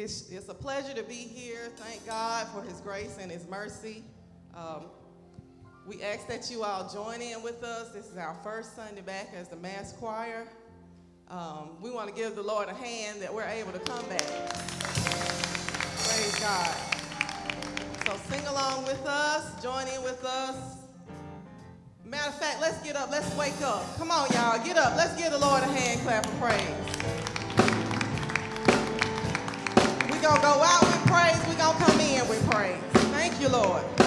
It's, it's a pleasure to be here. Thank God for His grace and His mercy. Um, we ask that you all join in with us. This is our first Sunday back as the mass choir. Um, we want to give the Lord a hand that we're able to come back. Praise God. So sing along with us, join in with us. Matter of fact, let's get up, let's wake up. Come on, y'all, get up. Let's give the Lord a hand clap of praise. We gonna go out with praise, we gonna come in with praise. Thank you, Lord.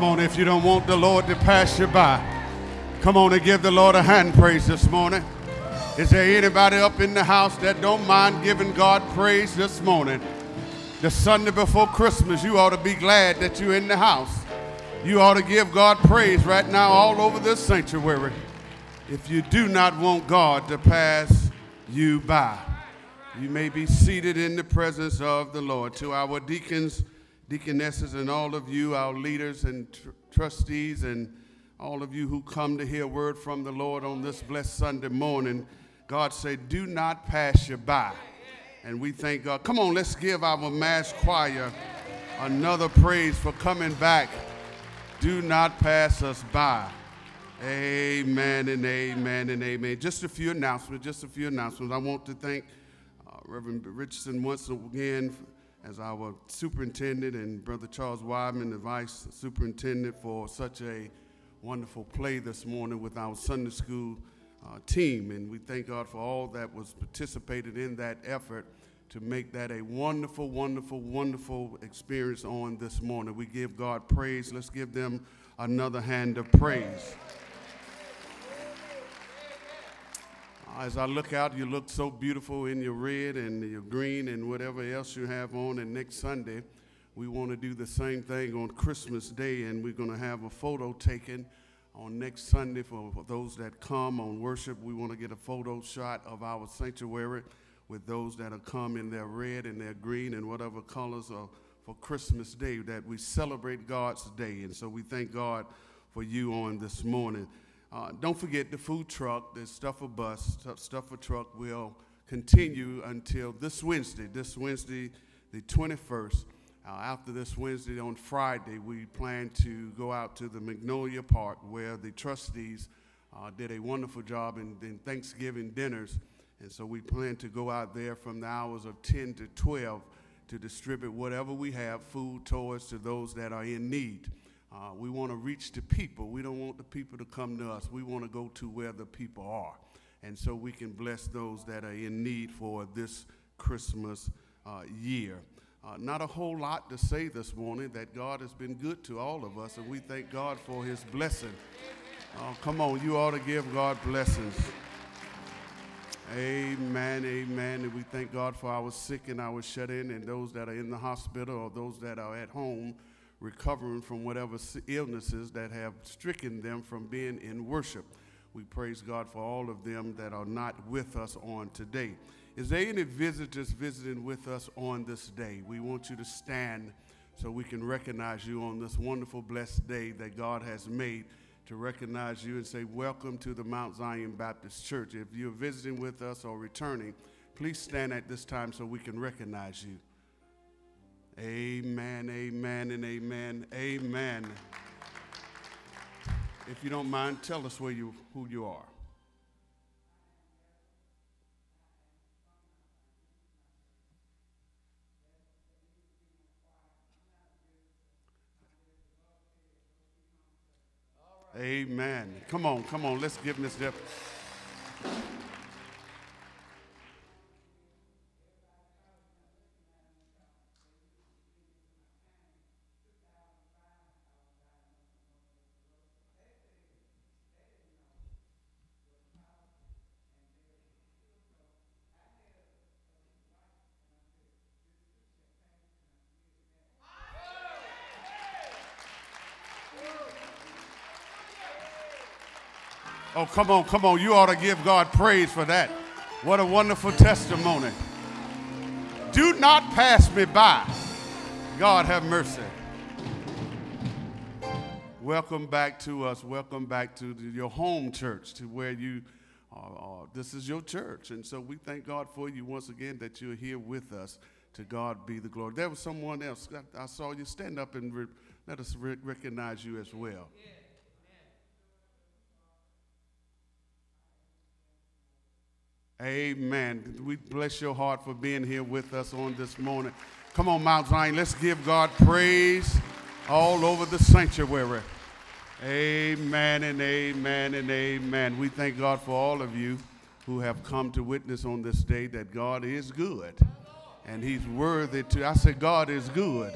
Come on, if you don't want the Lord to pass you by, come on and give the Lord a hand praise this morning. Is there anybody up in the house that don't mind giving God praise this morning? The Sunday before Christmas, you ought to be glad that you're in the house. You ought to give God praise right now all over this sanctuary. If you do not want God to pass you by, you may be seated in the presence of the Lord. To our deacons, deaconesses, and all of you, our leaders and tr- trustees, and all of you who come to hear word from the Lord on this blessed Sunday morning, God said, Do not pass you by. And we thank God. Come on, let's give our mass choir another praise for coming back. Do not pass us by. Amen and amen and amen. Just a few announcements, just a few announcements. I want to thank uh, Reverend Richardson once again as our superintendent and Brother Charles Wyman, the vice superintendent, for such a wonderful play this morning with our Sunday school uh, team. And we thank God for all that was participated in that effort to make that a wonderful, wonderful, wonderful experience on this morning. We give God praise. Let's give them another hand of praise. As I look out, you look so beautiful in your red and your green and whatever else you have on. And next Sunday, we want to do the same thing on Christmas Day, and we're going to have a photo taken on next Sunday for, for those that come on worship. We want to get a photo shot of our sanctuary with those that are come in their red and their green and whatever colors are for Christmas Day, that we celebrate God's day. And so we thank God for you on this morning. Uh, don't forget the food truck, the Stuffer Bus, stuff Stuffer Truck will continue until this Wednesday, this Wednesday, the 21st. Uh, after this Wednesday, on Friday, we plan to go out to the Magnolia Park where the trustees uh, did a wonderful job in, in Thanksgiving dinners. And so we plan to go out there from the hours of 10 to 12 to distribute whatever we have, food, toys, to those that are in need. Uh, we want to reach the people. We don't want the people to come to us. We want to go to where the people are. And so we can bless those that are in need for this Christmas uh, year. Uh, not a whole lot to say this morning that God has been good to all of us, and we thank God for his blessing. Uh, come on, you ought to give God blessings. Amen, amen. And we thank God for our sick and our shut in and those that are in the hospital or those that are at home recovering from whatever illnesses that have stricken them from being in worship. We praise God for all of them that are not with us on today. Is there any visitors visiting with us on this day? We want you to stand so we can recognize you on this wonderful, blessed day that God has made to recognize you and say, Welcome to the Mount Zion Baptist Church. If you're visiting with us or returning, please stand at this time so we can recognize you. Amen, amen, and amen, amen. If you don't mind, tell us where you, who you are. Amen. Come on, come on. Let's give Miss Deb. Oh, come on, come on. You ought to give God praise for that. What a wonderful testimony. Do not pass me by. God have mercy. Welcome back to us. Welcome back to your home church, to where you are. This is your church. And so we thank God for you once again that you're here with us. To God be the glory. There was someone else. I saw you stand up and re- let us re- recognize you as well. Yeah. Amen. We bless your heart for being here with us on this morning. Come on, Mount Zion, let's give God praise all over the sanctuary. Amen and amen and amen. We thank God for all of you who have come to witness on this day that God is good and He's worthy to. I say, God is good.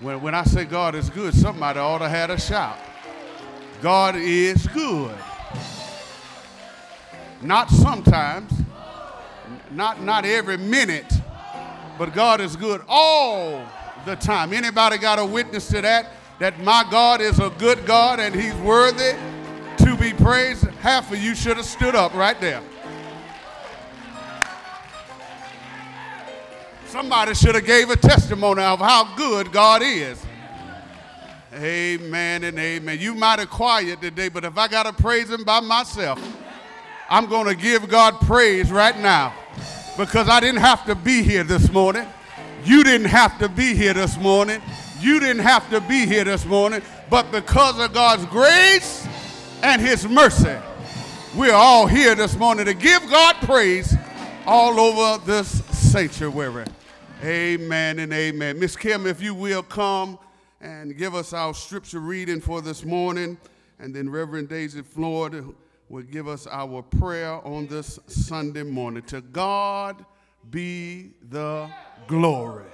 When, when I say God is good, somebody ought to have a shout. God is good. Not sometimes, not, not every minute, but God is good all the time. Anybody got a witness to that? That my God is a good God and he's worthy to be praised? Half of you should have stood up right there. Somebody should have gave a testimony of how good God is. Amen and amen. You might have quiet today, but if I got to praise him by myself, I'm going to give God praise right now because I didn't have to be here this morning. You didn't have to be here this morning. You didn't have to be here this morning. But because of God's grace and his mercy, we're all here this morning to give God praise all over this sanctuary. Amen and amen. Miss Kim, if you will come and give us our scripture reading for this morning, and then Reverend Daisy Floyd will give us our prayer on this Sunday morning. To God be the glory.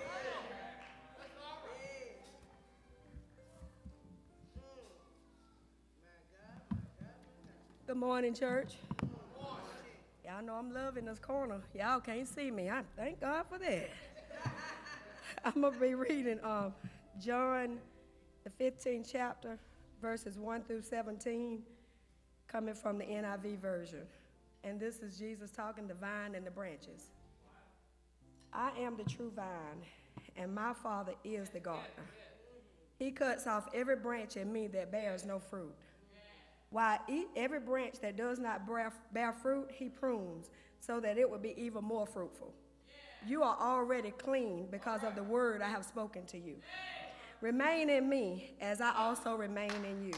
Good morning, church. Y'all know I'm loving this corner. Y'all can't see me. I thank God for that. I'm gonna be reading um, John, the 15th chapter, verses 1 through 17 coming from the NIV version. And this is Jesus talking the vine and the branches. I am the true vine, and my Father is the gardener. He cuts off every branch in me that bears no fruit. While every branch that does not bear, bear fruit, he prunes so that it will be even more fruitful. You are already clean because of the word I have spoken to you. Remain in me as I also remain in you.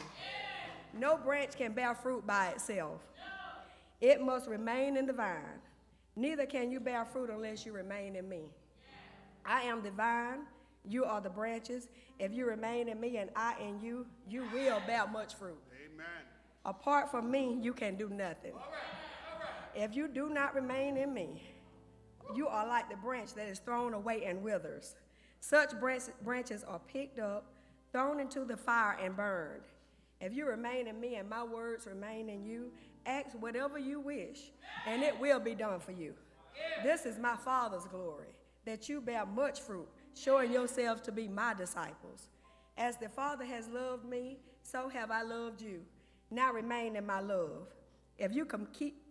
No branch can bear fruit by itself. It must remain in the vine. Neither can you bear fruit unless you remain in me. I am the vine, you are the branches. If you remain in me and I in you, you will bear much fruit. Amen. Apart from me, you can do nothing. All right, all right. If you do not remain in me, you are like the branch that is thrown away and withers. Such branches are picked up, thrown into the fire, and burned. If you remain in me and my words remain in you, ask whatever you wish, and it will be done for you. This is my Father's glory, that you bear much fruit, showing yourselves to be my disciples. As the Father has loved me, so have I loved you. Now remain in my love. If you can keep,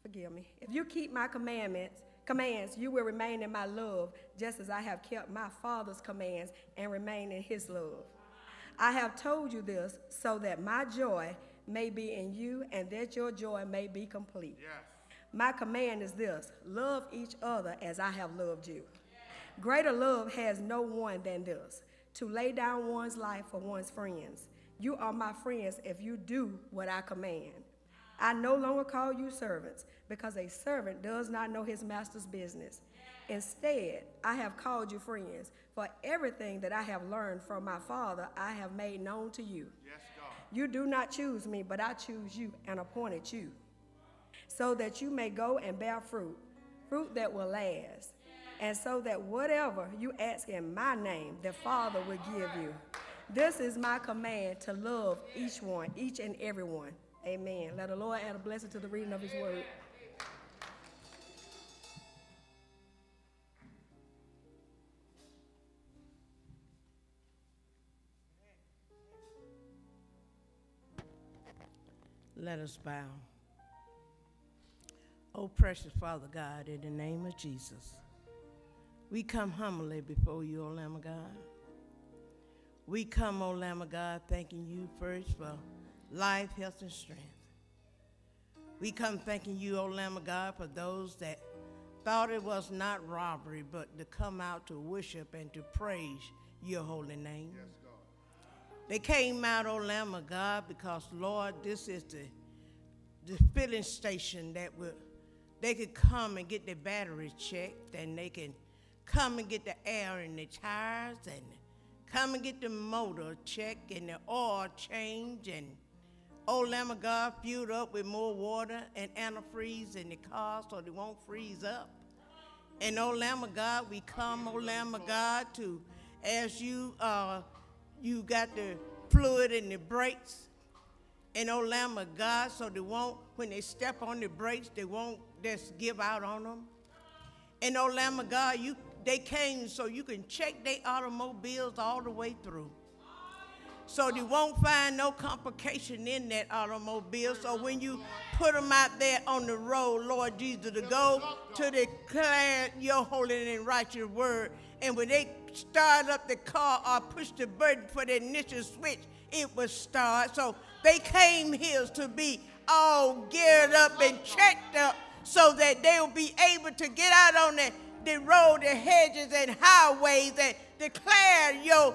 forgive me, if you keep my commandments, commands, you will remain in my love, just as I have kept my Father's commands and remain in his love. I have told you this so that my joy may be in you and that your joy may be complete. Yes. My command is this love each other as I have loved you. Greater love has no one than this to lay down one's life for one's friends. You are my friends if you do what I command. I no longer call you servants because a servant does not know his master's business. Instead, I have called you friends, for everything that I have learned from my Father I have made known to you. Yes, you do not choose me, but I choose you and appointed you, so that you may go and bear fruit, fruit that will last, and so that whatever you ask in my name, the Father will give you. This is my command to love each one, each and every one. Amen. Let the Lord add a blessing to the reading of his word. Let us bow. Oh, precious Father God, in the name of Jesus, we come humbly before you, O Lamb of God. We come, O Lamb of God, thanking you first for life, health, and strength. We come thanking you, O Lamb of God, for those that thought it was not robbery, but to come out to worship and to praise your holy name. Yes. They came out, O Lamb of God, because, Lord, this is the, the filling station that will, they could come and get their battery checked, and they can come and get the air in their tires, and come and get the motor checked, and the oil changed, and Old Lamb of God filled up with more water and antifreeze in the car so they won't freeze up. And old Lamb of God, we come, old Lamb of God, to as you uh, you got the fluid in the brakes, and oh Lamb of God, so they won't when they step on the brakes, they won't just give out on them. And oh Lamb of God, you they came so you can check their automobiles all the way through. So they won't find no complication in that automobile. So when you put them out there on the road, Lord Jesus, to go to declare your holy and righteous word, and when they start up the car or push the button for the initial switch, it will start. So they came here to be all geared up and checked up so that they will be able to get out on the, the road, the hedges and highways and declare your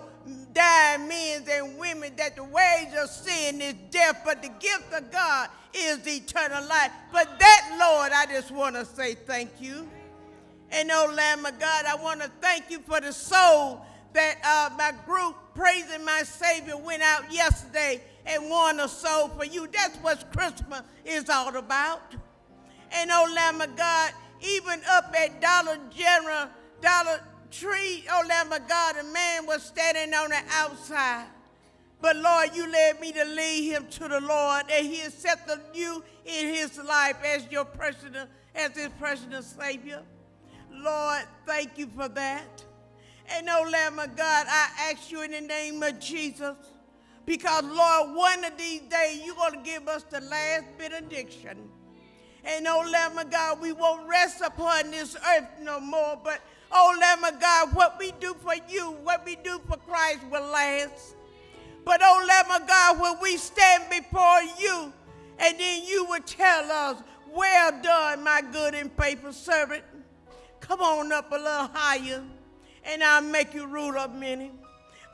dying men and women that the wage of sin is death, but the gift of God is eternal life. But that, Lord, I just want to say thank you. And oh, Lamb of God, I want to thank you for the soul that uh, my group, Praising My Savior, went out yesterday and won a soul for you. That's what Christmas is all about. And oh, Lamb of God, even up at Dollar General, Dollar Tree, oh, Lamb of God, a man was standing on the outside. But Lord, you led me to lead him to the Lord, and he accepted you in his life as your personal, as his personal Savior. Lord, thank you for that. And oh, Lamb of God, I ask you in the name of Jesus, because Lord, one of these days you're going to give us the last benediction. And oh, Lamb of God, we won't rest upon this earth no more, but oh, Lamb of God, what we do for you, what we do for Christ will last. But oh, Lamb of God, when we stand before you, and then you will tell us, well done, my good and faithful servant. Come on up a little higher, and I'll make you rule of many.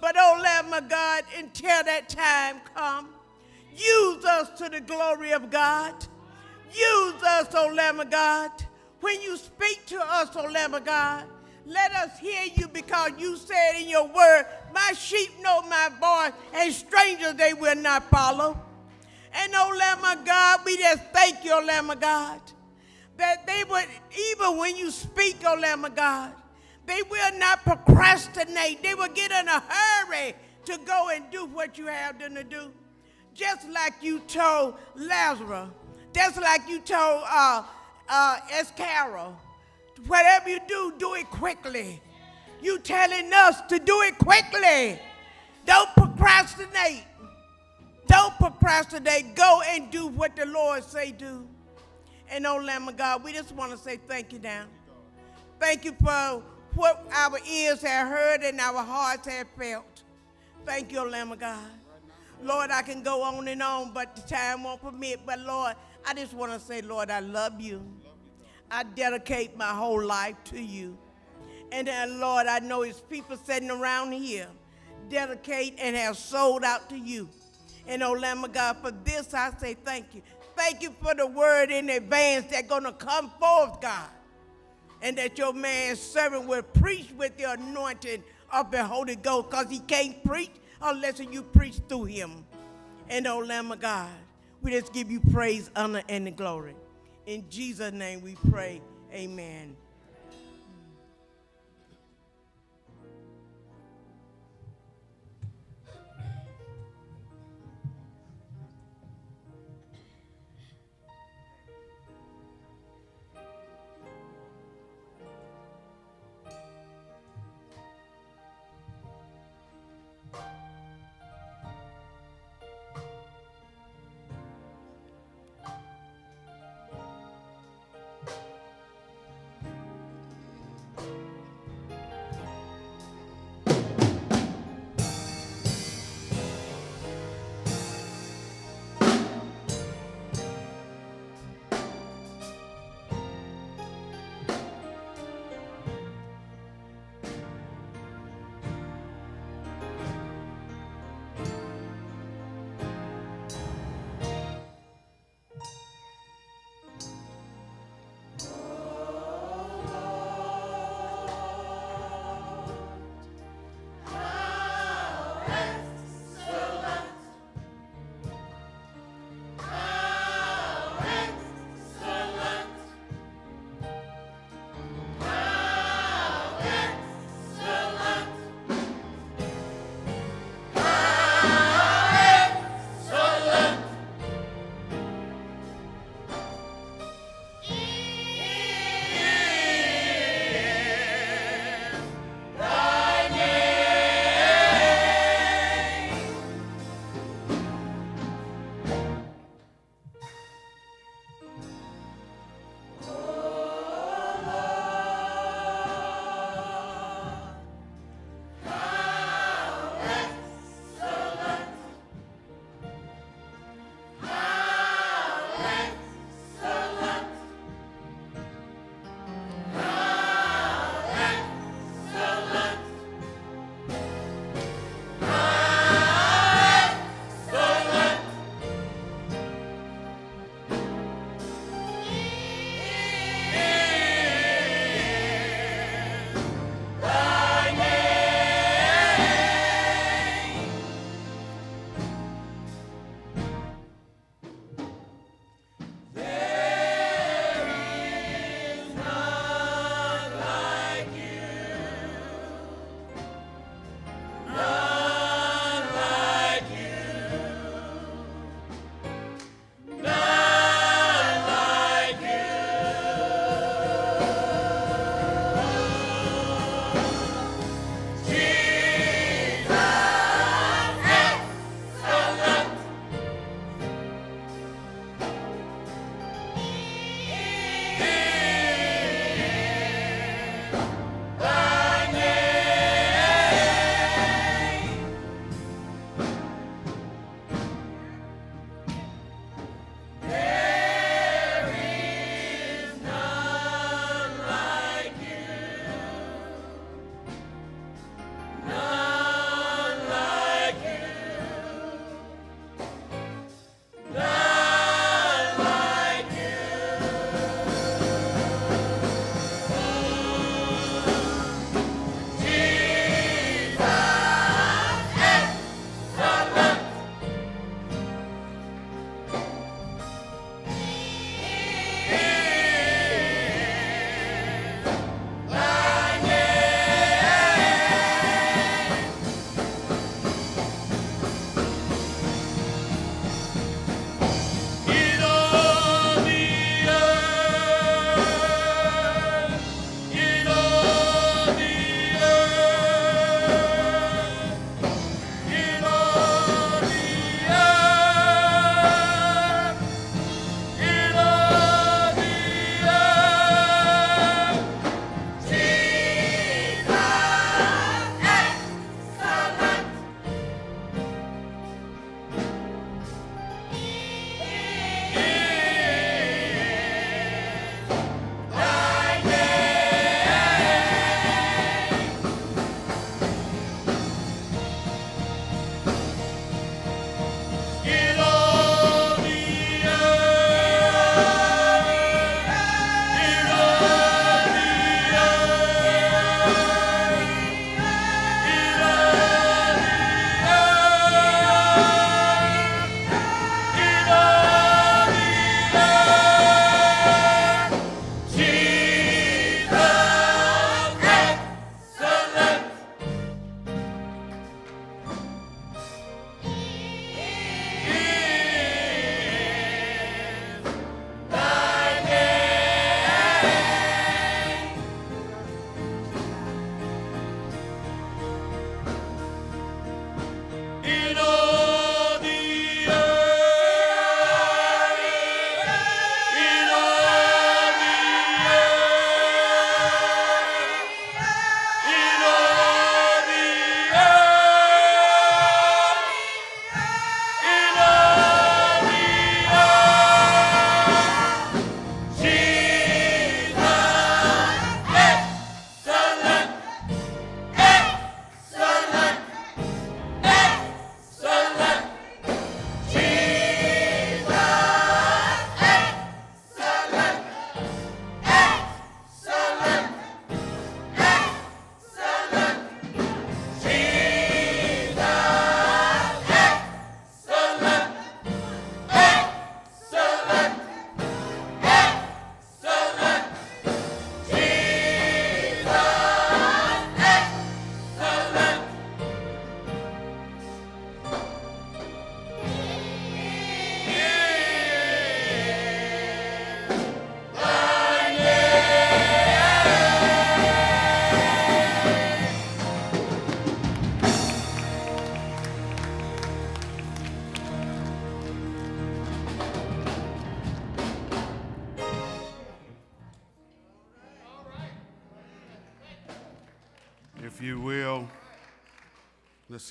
But oh, Lamb of God, until that time come, use us to the glory of God. Use us, oh Lamb of God. When you speak to us, oh Lamb of God, let us hear you because you said in your word, My sheep know my voice, and strangers they will not follow. And oh Lamb of God, we just thank you, oh Lamb of God that they would, even when you speak, O Lamb of God, they will not procrastinate. They will get in a hurry to go and do what you have them to do. Just like you told Lazarus, just like you told uh, uh, whatever you do, do it quickly. You telling us to do it quickly. Don't procrastinate. Don't procrastinate. Go and do what the Lord say do. And oh, Lamb of God, we just want to say thank you now. Thank you for what our ears have heard and our hearts have felt. Thank you, oh, Lamb of God. Lord, I can go on and on, but the time won't permit. But Lord, I just want to say, Lord, I love you. I dedicate my whole life to you. And then, Lord, I know it's people sitting around here dedicate and have sold out to you. And oh, Lamb of God, for this I say thank you. Thank you for the word in advance that's going to come forth, God. And that your man servant will preach with the anointing of the Holy Ghost because he can't preach unless you preach through him. And oh, Lamb of God, we just give you praise, honor, and the glory. In Jesus' name we pray. Amen.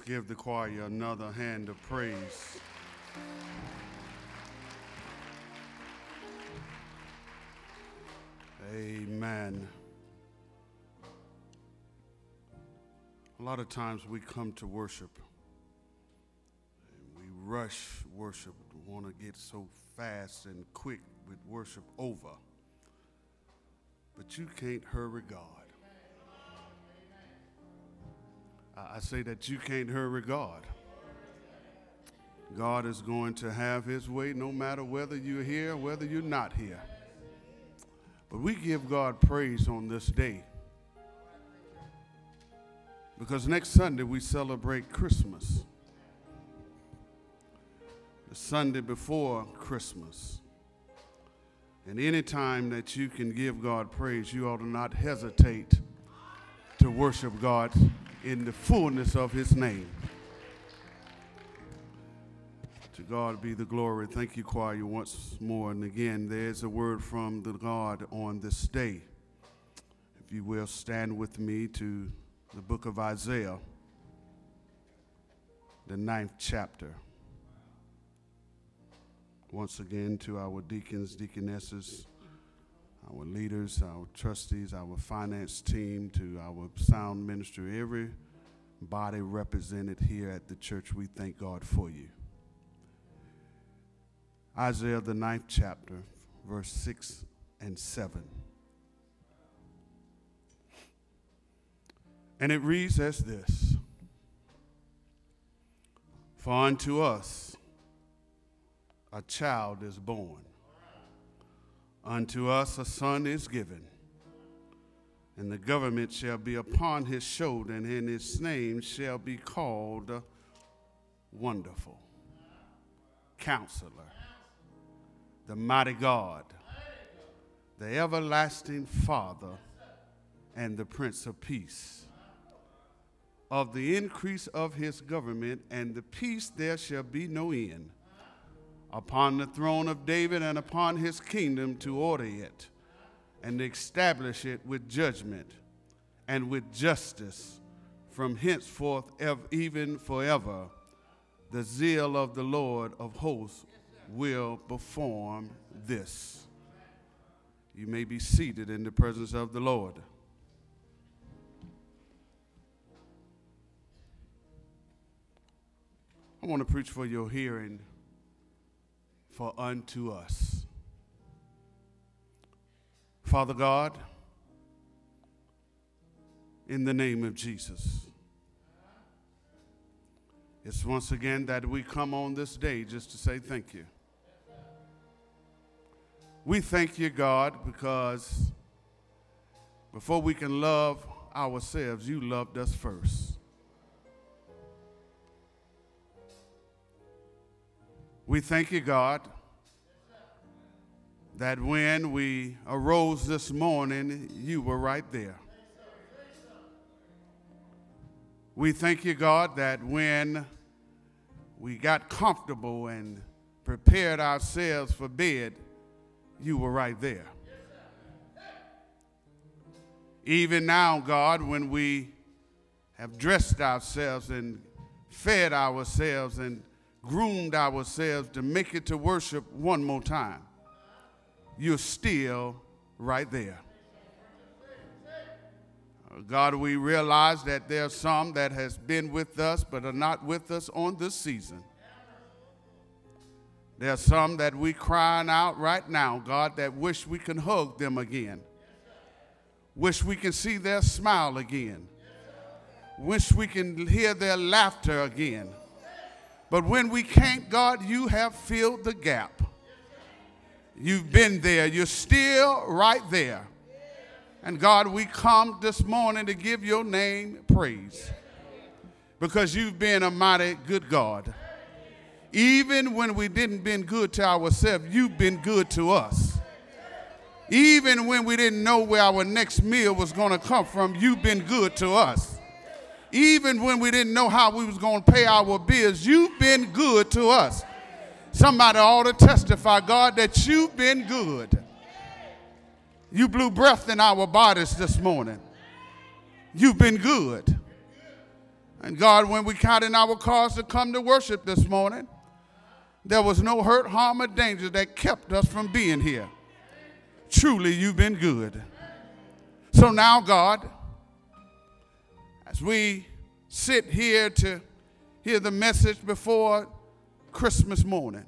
Give the choir another hand of praise. Amen. A lot of times we come to worship and we rush worship, want to get so fast and quick with worship over. But you can't hurry God. I say that you can't hurry God. God is going to have his way no matter whether you're here, whether you're not here. But we give God praise on this day. Because next Sunday we celebrate Christmas. The Sunday before Christmas. And any time that you can give God praise, you ought to not hesitate to worship God in the fullness of his name. To God be the glory. Thank you, choir, you once more. And again, there's a word from the God on this day. If you will stand with me to the book of Isaiah, the ninth chapter. Once again, to our deacons, deaconesses, our leaders, our trustees, our finance team, to our sound ministry, every body represented here at the church, we thank God for you. Isaiah, the ninth chapter, verse 6 and 7. And it reads as this For unto us a child is born, unto us a son is given, and the government shall be upon his shoulder, and his name shall be called Wonderful, Counselor the mighty God, the everlasting Father, and the Prince of Peace. Of the increase of his government and the peace there shall be no end upon the throne of David and upon his kingdom to order it and establish it with judgment and with justice from henceforth even forever. The zeal of the Lord of hosts will perform this. You may be seated in the presence of the Lord. I want to preach for your hearing for unto us. Father God, in the name of Jesus. It's once again that we come on this day just to say thank you. We thank you, God, because before we can love ourselves, you loved us first. We thank you, God, that when we arose this morning, you were right there. We thank you, God, that when we got comfortable and prepared ourselves for bed, you were right there. Even now, God, when we have dressed ourselves and fed ourselves and groomed ourselves to make it to worship one more time, you're still right there. Uh, God, we realize that there are some that has been with us but are not with us on this season. There are some that we crying out right now, God, that wish we can hug them again. Wish we can see their smile again. Wish we can hear their laughter again. But when we can't, God, you have filled the gap. You've been there. You're still right there. And God, we come this morning to give your name praise because you've been a mighty good God. Even when we didn't been good to ourselves, you've been good to us. Even when we didn't know where our next meal was going to come from, you've been good to us. Even when we didn't know how we was going to pay our bills, you've been good to us. Somebody ought to testify, God, that you've been good. You blew breath in our bodies this morning. You've been good. And God, when we counted our cars to come to worship this morning, there was no hurt, harm, or danger that kept us from being here. Truly, you've been good. So now, God, as we sit here to hear the message before Christmas morning,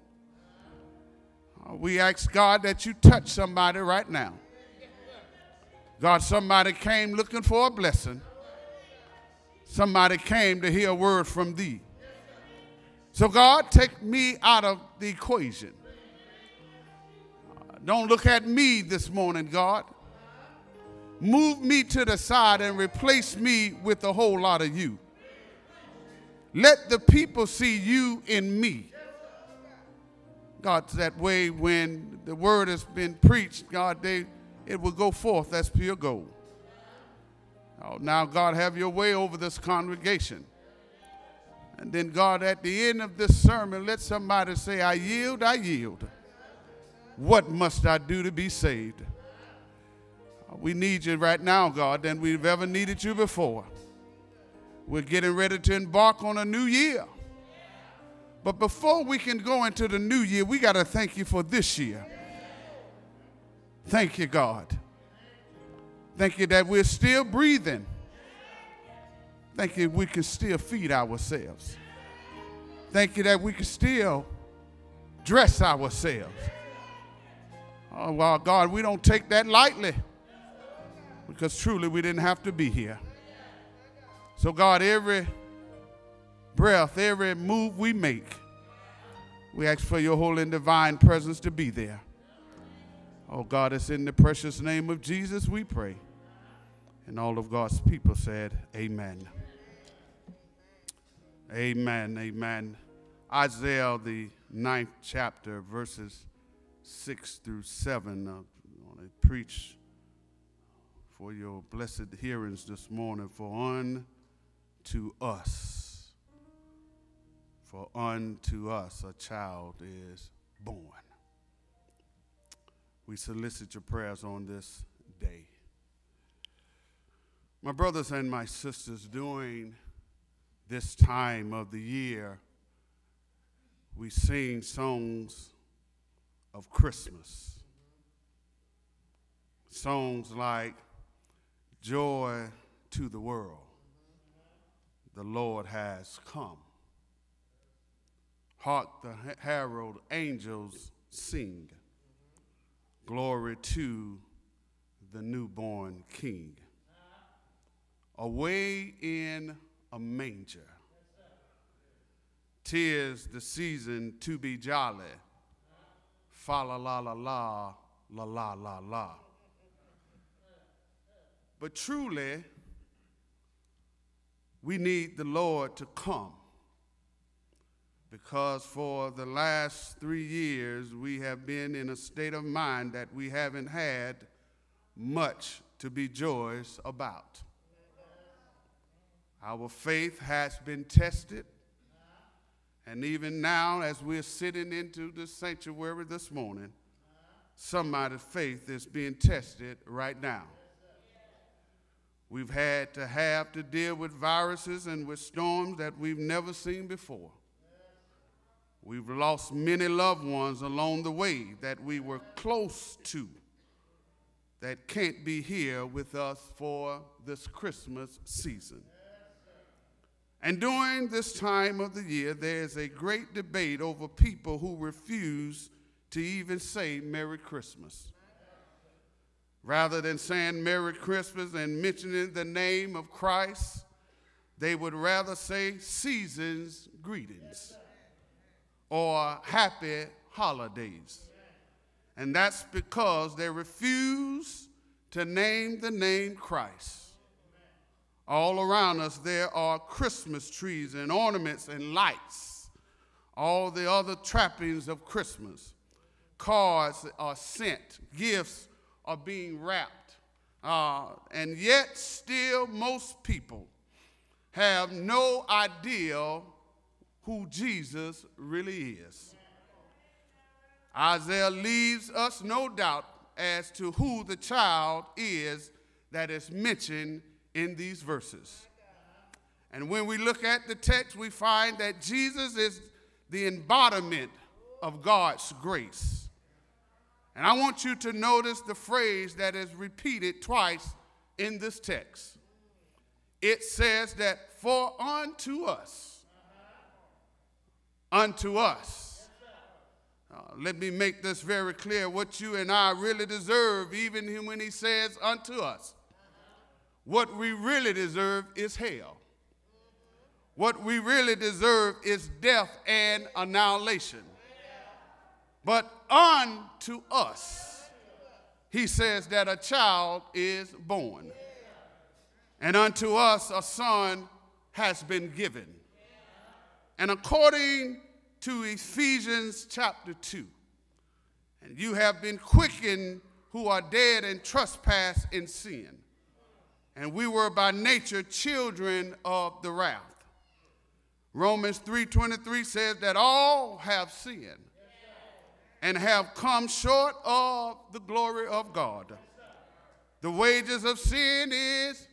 uh, we ask God that you touch somebody right now. God, somebody came looking for a blessing. Somebody came to hear a word from thee. So, God, take me out of the equation. Uh, don't look at me this morning, God. Move me to the side and replace me with a whole lot of you. Let the people see you in me. God, that way when the word has been preached, God, they, it will go forth as pure gold. Oh, now, God, have your way over this congregation. And then, God, at the end of this sermon, let somebody say, I yield, I yield. What must I do to be saved? We need you right now, God, than we've ever needed you before. We're getting ready to embark on a new year. But before we can go into the new year, we got to thank you for this year. Thank you, God. Thank you that we're still breathing. Thank you we can still feed ourselves. Thank you that we can still dress ourselves. Oh, well, God, we don't take that lightly because truly we didn't have to be here. So, God, every breath, every move we make, we ask for your holy and divine presence to be there. Oh, God, it's in the precious name of Jesus we pray. And all of God's people said, Amen. Amen. Amen. Isaiah, the ninth chapter, verses 6 through 7. Uh, I want to preach for your blessed hearings this morning. For unto us, for unto us a child is born. We solicit your prayers on this day. My brothers and my sisters, during this time of the year, we sing songs of Christmas. Songs like Joy to the World, the Lord has come. Hark the herald angels sing. Glory to the newborn King. Away in a manger. Tis the season to be jolly. Fa la la la la, la la la la. But truly, we need the Lord to come because for the last three years we have been in a state of mind that we haven't had much to be joyous about. Our faith has been tested. And even now, as we're sitting into the sanctuary this morning, somebody's faith is being tested right now. We've had to have to deal with viruses and with storms that we've never seen before. We've lost many loved ones along the way that we were close to that can't be here with us for this Christmas season. And during this time of the year, there's a great debate over people who refuse to even say Merry Christmas. Rather than saying Merry Christmas and mentioning the name of Christ, they would rather say season's greetings or happy holidays. And that's because they refuse to name the name Christ. All around us, there are Christmas trees and ornaments and lights, all the other trappings of Christmas. Cards are sent, gifts are being wrapped. Uh, and yet, still, most people have no idea who Jesus really is. Isaiah leaves us no doubt as to who the child is that is mentioned in these verses. And when we look at the text, we find that Jesus is the embodiment of God's grace. And I want you to notice the phrase that is repeated twice in this text. It says that, For unto us, unto us. Uh, let me make this very clear what you and I really deserve, even when he says unto us. What we really deserve is hell. What we really deserve is death and annihilation. But unto us, he says that a child is born. And unto us a son has been given. And according to Ephesians chapter 2, and you have been quickened who are dead in trespass in sin. And we were by nature children of the wrath. Romans 3:23 says that all have sinned and have come short of the glory of God. The wages of sin is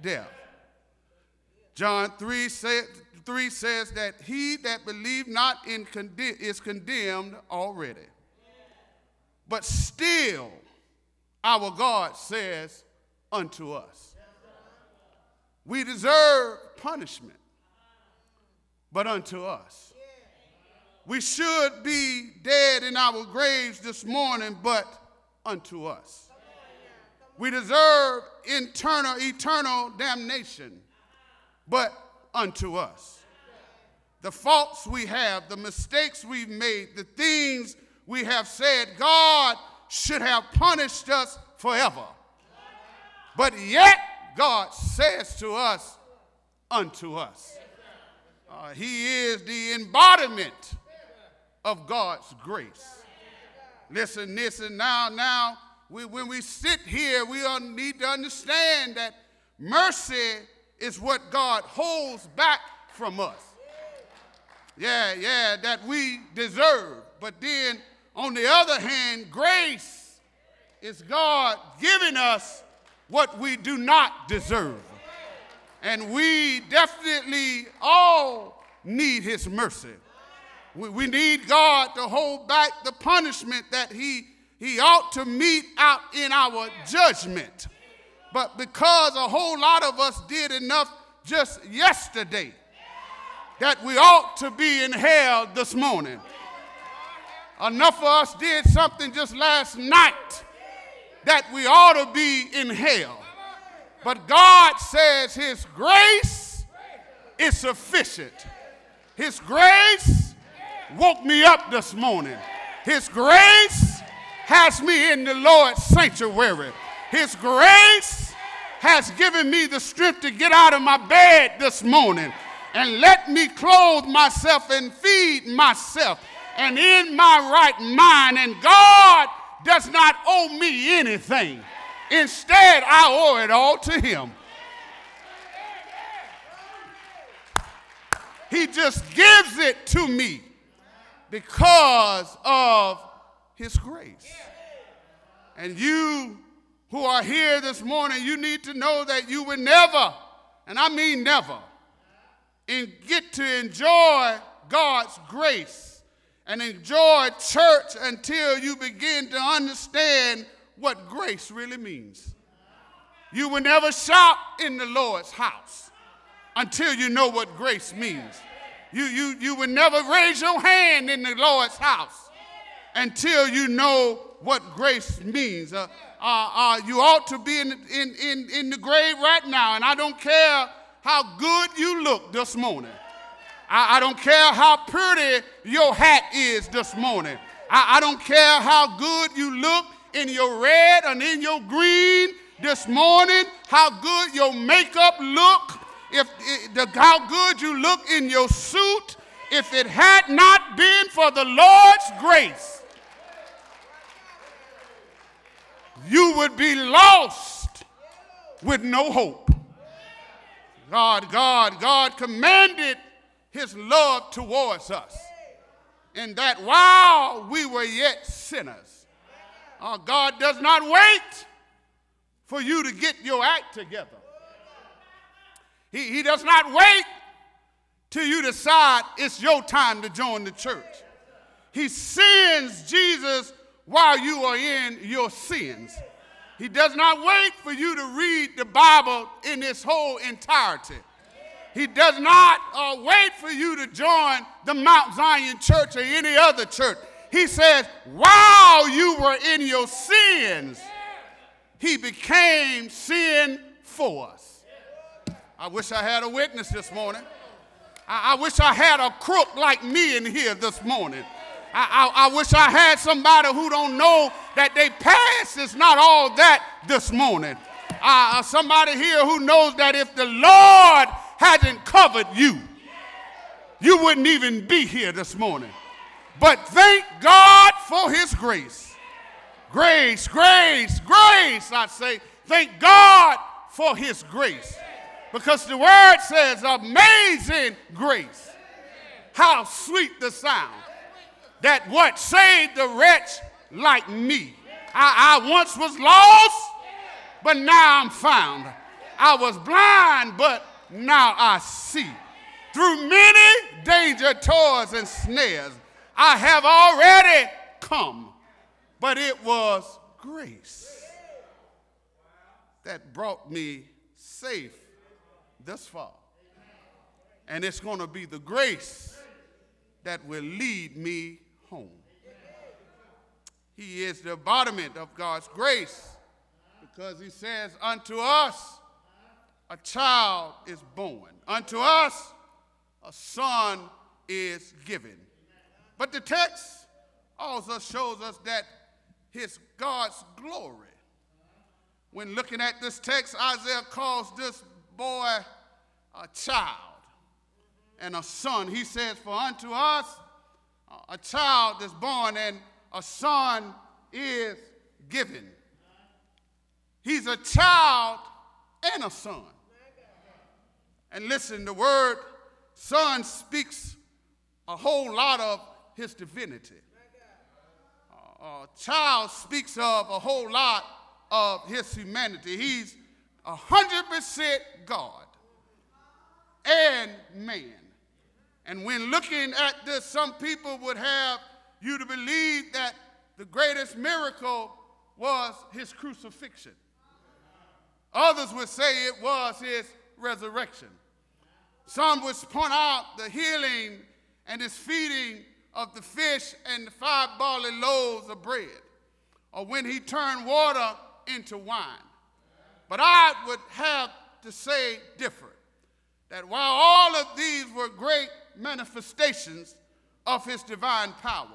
death. John 3, say, 3 says that he that believe not in conde- is condemned already. But still, our God says unto us, we deserve punishment but unto us. We should be dead in our graves this morning, but unto us. We deserve internal, eternal damnation, but unto us. The faults we have, the mistakes we've made, the things we have said, God should have punished us forever. But yet, God says to us, unto us. Uh, he is the embodiment of God's grace. Listen, listen, now, now, we, when we sit here, we need to understand that mercy is what God holds back from us. Yeah, yeah, that we deserve. But then, on the other hand, grace is God giving us what we do not deserve. And we definitely all need his mercy. We, we need God to hold back the punishment that he, he ought to mete out in our judgment. But because a whole lot of us did enough just yesterday, that we ought to be in hell this morning. Enough of us did something just last night that we ought to be in hell. But God says His grace is sufficient. His grace woke me up this morning. His grace has me in the Lord's sanctuary. His grace has given me the strength to get out of my bed this morning and let me clothe myself and feed myself and in my right mind. And God does not owe me anything. Instead, I owe it all to him. He just gives it to me because of his grace. And you who are here this morning, you need to know that you will never, and I mean never, and get to enjoy God's grace and enjoy church until you begin to understand what grace really means. You will never shop in the Lord's house until you know what grace means. You, you, you will never raise your hand in the Lord's house until you know what grace means. Uh, uh, uh, you ought to be in, in, in, in the grave right now, and I don't care how good you look this morning. I, I don't care how pretty your hat is this morning. I, I don't care how good you look in your red and in your green this morning, how good your makeup look, if the, how good you look in your suit, if it had not been for the Lord's grace, you would be lost with no hope. God, God, God commanded his love towards us. And that while we were yet sinners, our God does not wait for you to get your act together. He, he does not wait till you decide it's your time to join the church. He sends Jesus while you are in your sins. He does not wait for you to read the Bible in its whole entirety. He does not uh, wait for you to join the Mount Zion church or any other church. He says, while you were in your sins, he became sin for us. I wish I had a witness this morning. I, I wish I had a crook like me in here this morning. I, I, I, wish I had somebody who don't know that they past is not all that this morning. Uh, somebody here who knows that if the Lord hadn't covered you, you wouldn't even be here this morning. But thank God for his grace. Grace, grace, grace, I say. Thank God for his grace. Because the word says, amazing grace. How sweet the sound that what saved the wretch like me. I, I once was lost, but now I'm found. I was blind, but now I see. Through many danger, toils, and snares, I have already come, but it was grace that brought me safe thus far. And it's going to be the grace that will lead me home. He is the embodiment of God's grace because he says, Unto us a child is born. Unto us a son is given. But the text also shows us that his God's glory. When looking at this text, Isaiah calls this boy a child and a son. He says, For unto us a child is born and a son is given. He's a child and a son. And listen, the word son speaks a whole lot of his divinity. Uh, child speaks of a whole lot of his humanity. He's a hundred percent God and man. And when looking at this, some people would have you to believe that the greatest miracle was his crucifixion. Others would say it was his resurrection. Some would point out the healing and his feeding of the fish and the five barley loaves of bread, or when he turned water into wine. But I would have to say different that while all of these were great manifestations of his divine power,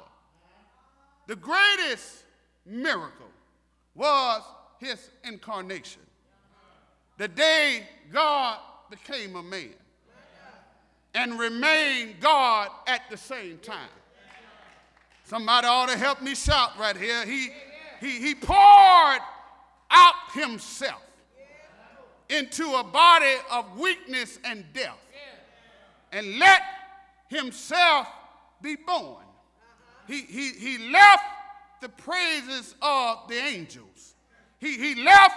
the greatest miracle was his incarnation. The day God became a man and remained God at the same time. Somebody ought to help me shout right here. He, he, he poured out himself into a body of weakness and death and let himself be born. He, he, he left the praises of the angels. He, he left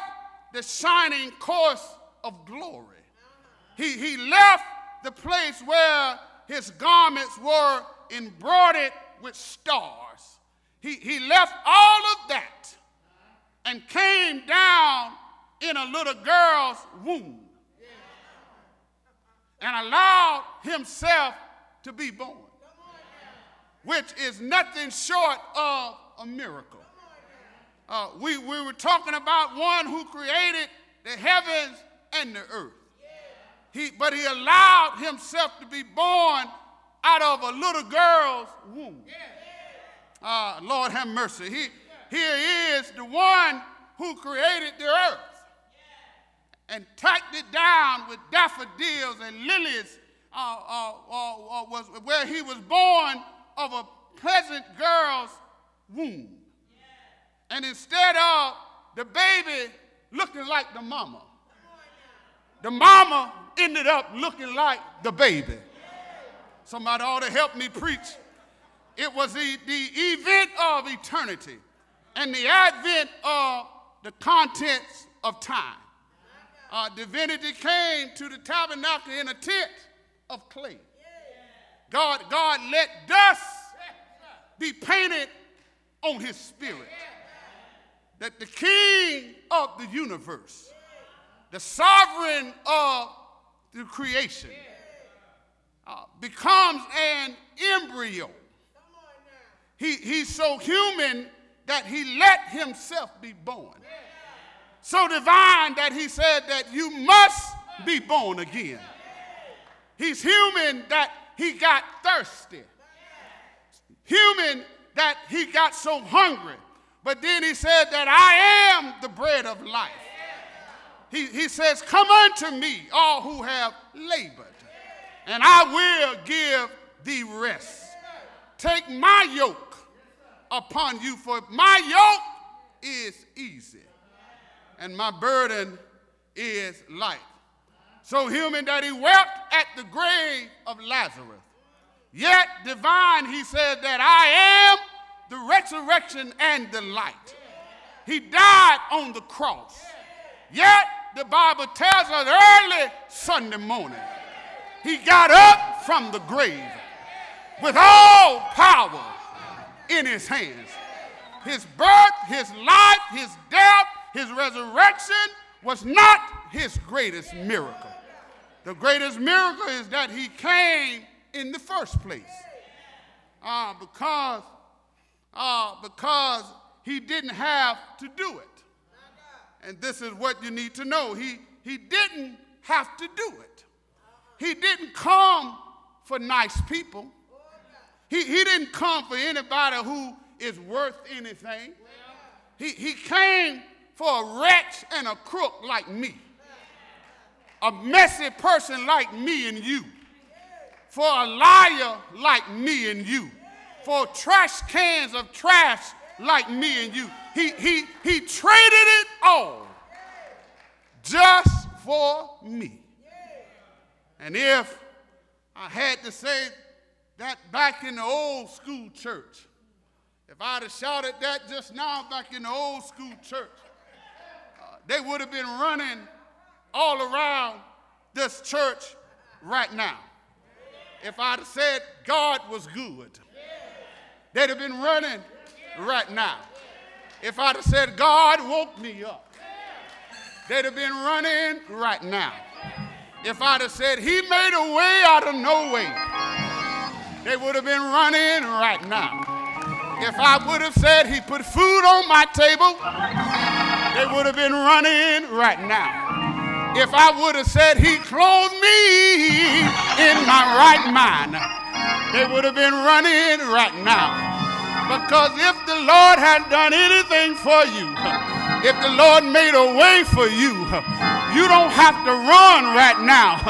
the shining course of glory. He, he left the place where his garments were embroidered with stars. He, he left all of that and came down in a little girl's womb and allowed himself to be born, which is nothing short of a miracle. Uh, we, we were talking about one who created the heavens and the earth. He, but he allowed himself to be born out of a little girl's womb. Uh, Lord have mercy. He, here is the one who created the earth and tacked it down with daffodils and lilies uh, uh, uh, uh was where he was born of a pleasant girl's womb. And instead of the baby looking like the mama, the mama ended up looking like the baby. Somebody ought to help me preach. It was the, the event of eternity and the advent of the contents of time. Uh, divinity came to the tabernacle in a tent of clay. God, God let dust be painted on his spirit. That the king of the universe, the sovereign of the creation, uh, becomes an embryo. He, he's so human that he let himself be born. So divine that he said that you must be born again. He's human that he got thirsty. Human that he got so hungry. But then he said that I am the bread of life. He, he says, Come unto me, all who have labored, and I will give thee rest. Take my yoke upon you, for my yoke is easy, and my burden is light. So human that he wept at the grave of Lazarus. Yet divine, he said that I am the resurrection and the light. He died on the cross. Yet the Bible tells us early Sunday morning, he got up from the grave with all power in his hands. His birth, his life, his death, his resurrection was not his greatest miracle. The greatest miracle is that he came in the first place. Uh, because, uh, because he didn't have to do it. And this is what you need to know. He, he didn't have to do it. He didn't come for nice people. He, he didn't come for anybody who is worth anything. He, he came for a wretch and a crook like me, a messy person like me and you, for a liar like me and you, for trash cans of trash like me and you. He, he, he traded it all just for me. And if I had to say that back in the old school church, if I'd have shouted that just now back in the old school church, they would have been running all around this church right now. If I'd have said God was good, they'd have been running right now. If I'd have said God woke me up, they'd have been running right now. If I'd have said He made a way out of no way, they would have been running right now. If I would have said He put food on my table, they would have been running right now. If I would have said He clothed me in my right mind, they would have been running right now. Because if the Lord had done anything for you, if the Lord made a way for you, you don't have to run right now,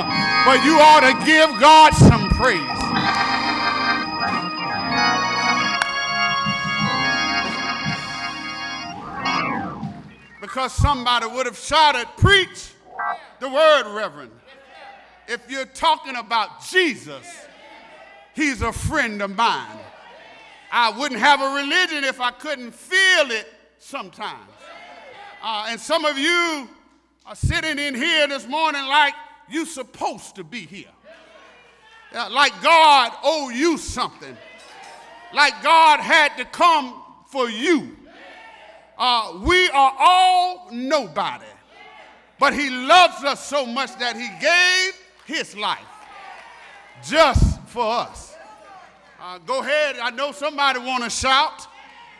but you ought to give God some praise. Because somebody would have shouted, Preach the word, Reverend. If you're talking about Jesus, he's a friend of mine. I wouldn't have a religion if I couldn't feel it sometimes. Uh, and some of you are sitting in here this morning like you're supposed to be here. Uh, like God owe you something. Like God had to come for you. Uh, we are all nobody. But he loves us so much that he gave his life just for us. Uh, go ahead. I know somebody want to shout.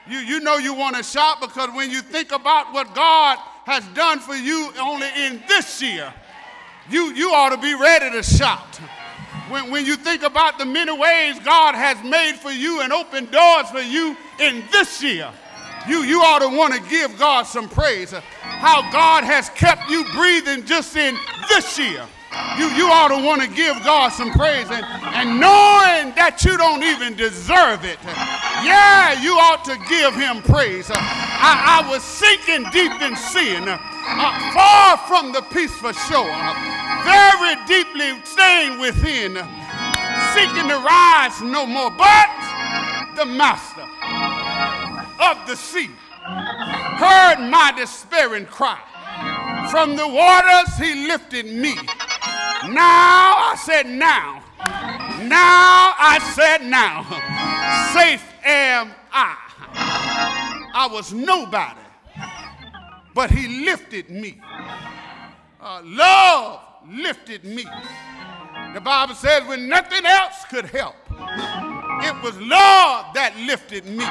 You, you know you want to shout because when you think about what God has done for you only in this year, you, you ought to be ready to shout. When, when you think about the many ways God has made for you and opened doors for you in this year, you, you ought to want to give God some praise. How God has kept you breathing just in this year you, you ought to want to give God some praise. And, and knowing that you don't even deserve it, yeah, you ought to give him praise. I, I was sinking deep in sin, uh, far from the peace peaceful shore, very deeply staying within, seeking to rise no more. But the master of the sea heard my despairing cry From the waters he lifted me. Now I said now. Now I said now. Safe am I. I was nobody, but he lifted me. Uh, love lifted me. The Bible says when nothing else could help, it was love that lifted me.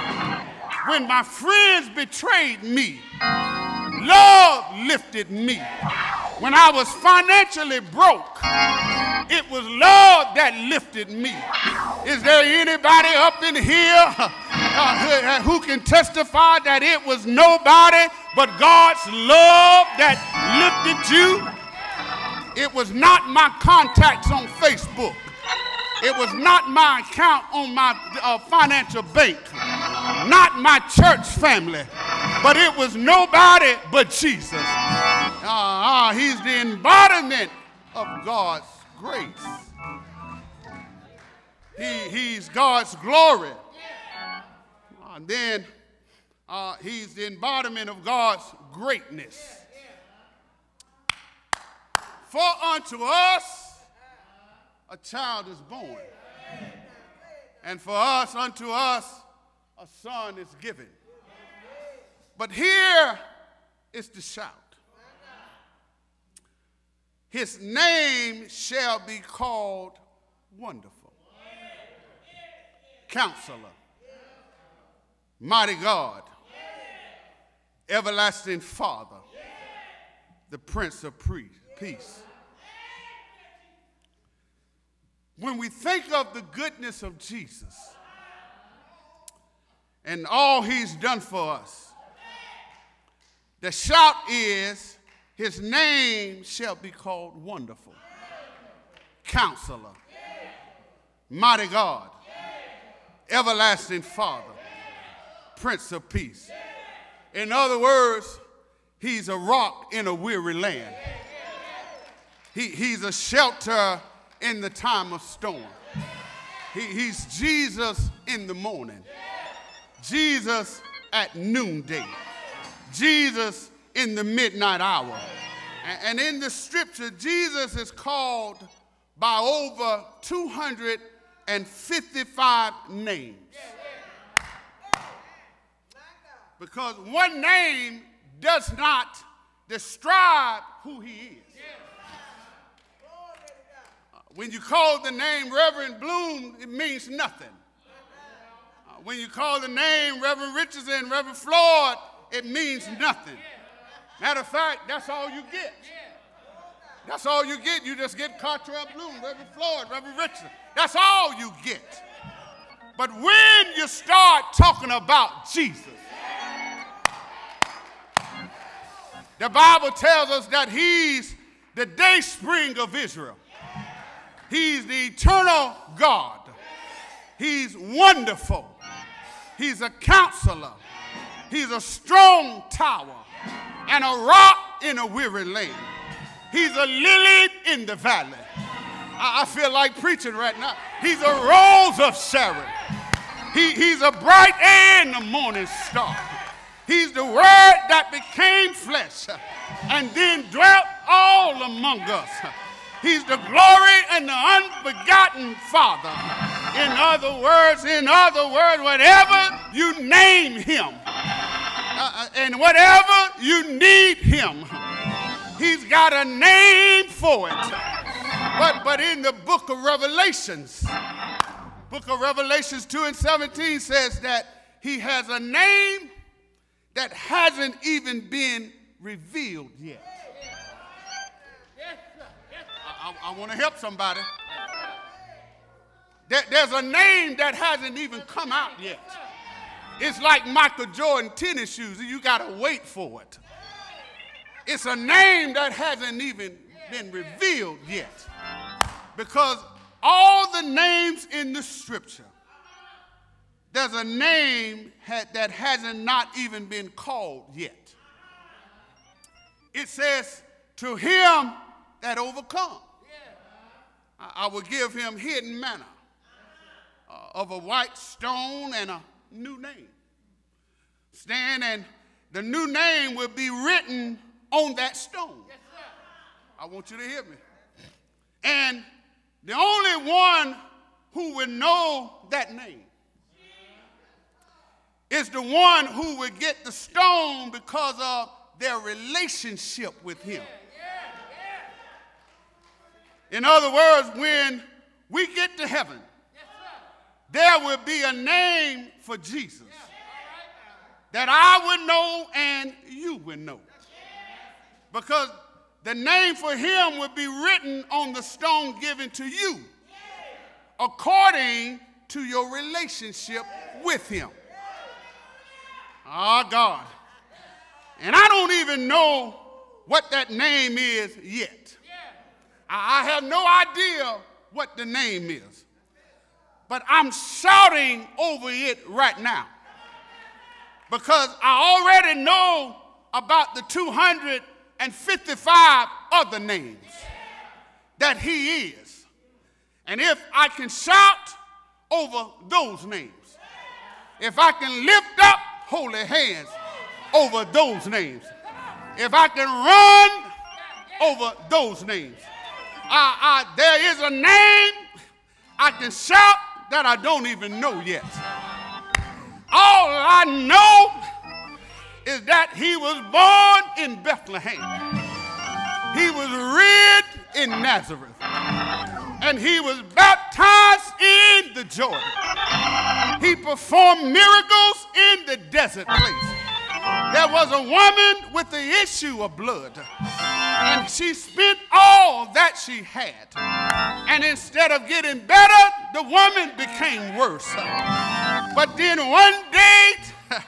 When my friends betrayed me, love lifted me. When I was financially broke, it was love that lifted me. Is there anybody up in here uh, who can testify that it was nobody but God's love that lifted you? It was not my contacts on Facebook. It was not my account on my uh, financial bank, not my church family, but it was nobody but Jesus. Uh, uh, he's the embodiment of God's grace. He, he's God's glory. And then uh, he's the embodiment of God's greatness. For unto us a child is born, and for us, unto us, a son is given. But here is the shout. His name shall be called Wonderful, Counselor, Mighty God, Everlasting Father, the Prince of Peace. When we think of the goodness of Jesus and all he's done for us, the shout is, His name shall be called Wonderful, Counselor, Mighty God, Everlasting Father, Prince of Peace. In other words, He's a rock in a weary land. He, he's a shelter in the time of storm. He, he's Jesus in the morning, Jesus at noonday, Jesus in the midnight hour. And, in the scripture, Jesus is called by over 255 names. Because one name does not describe who he is. When you call the name Reverend Blume, it means nothing. When you call the name Reverend Richardson, Reverend Floyd, it means nothing. Matter of fact, that's all you get. That's all you get. You just get Cartrell Blume, Reverend Floyd, Reverend Richardson. That's all you get. But when you start talking about Jesus, the Bible tells us that he's the day spring of Israel. He's the eternal God. He's wonderful. He's a counselor. He's a strong tower and a rock in a weary land. He's a lily in the valley. I, I feel like preaching right now. He's a rose of Sharon. He, he's a bright and the morning star. He's the word that became flesh and then dwelt all among us. He's the glory and the unforgotten Father. In other words, in other words, whatever you name him, uh, and whatever you need him, he's got a name for it. But, but in the book of Revelations, book of Revelations 2 and 17 says that he has a name that hasn't even been revealed yet. I, I want to help somebody. There, there's a name that hasn't even come out yet. It's like Michael Jordan tennis shoes, you got to wait for it. It's a name that hasn't even been revealed yet. Because all the names in the scripture, there's a name that hasn't not even been called yet. It says, to him that overcomes. I will give him hidden manna uh, of a white stone and a new name. Stand and the new name will be written on that stone. I want you to hear me. And the only one who will know that name is the one who will get the stone because of their relationship with him. In other words, when we get to heaven, there will be a name for Jesus that I would know and you would know. Because the name for him would be written on the stone given to you according to your relationship with him. Ah, oh, God. And I don't even know what that name is yet. I have no idea what the name is. But I'm shouting over it right now. Because I already know about the 255 other names that he is. And if I can shout over those names, if I can lift up holy hands over those names, if I can run over those names, I, I, there is a name I can shout that I don't even know yet. All I know is that he was born in Bethlehem. He was reared in Nazareth. And he was baptized in the Jordan. He performed miracles in the desert place. There was a woman with the issue of blood, and she spent all that she had. And instead of getting better, the woman became worse. But then one day,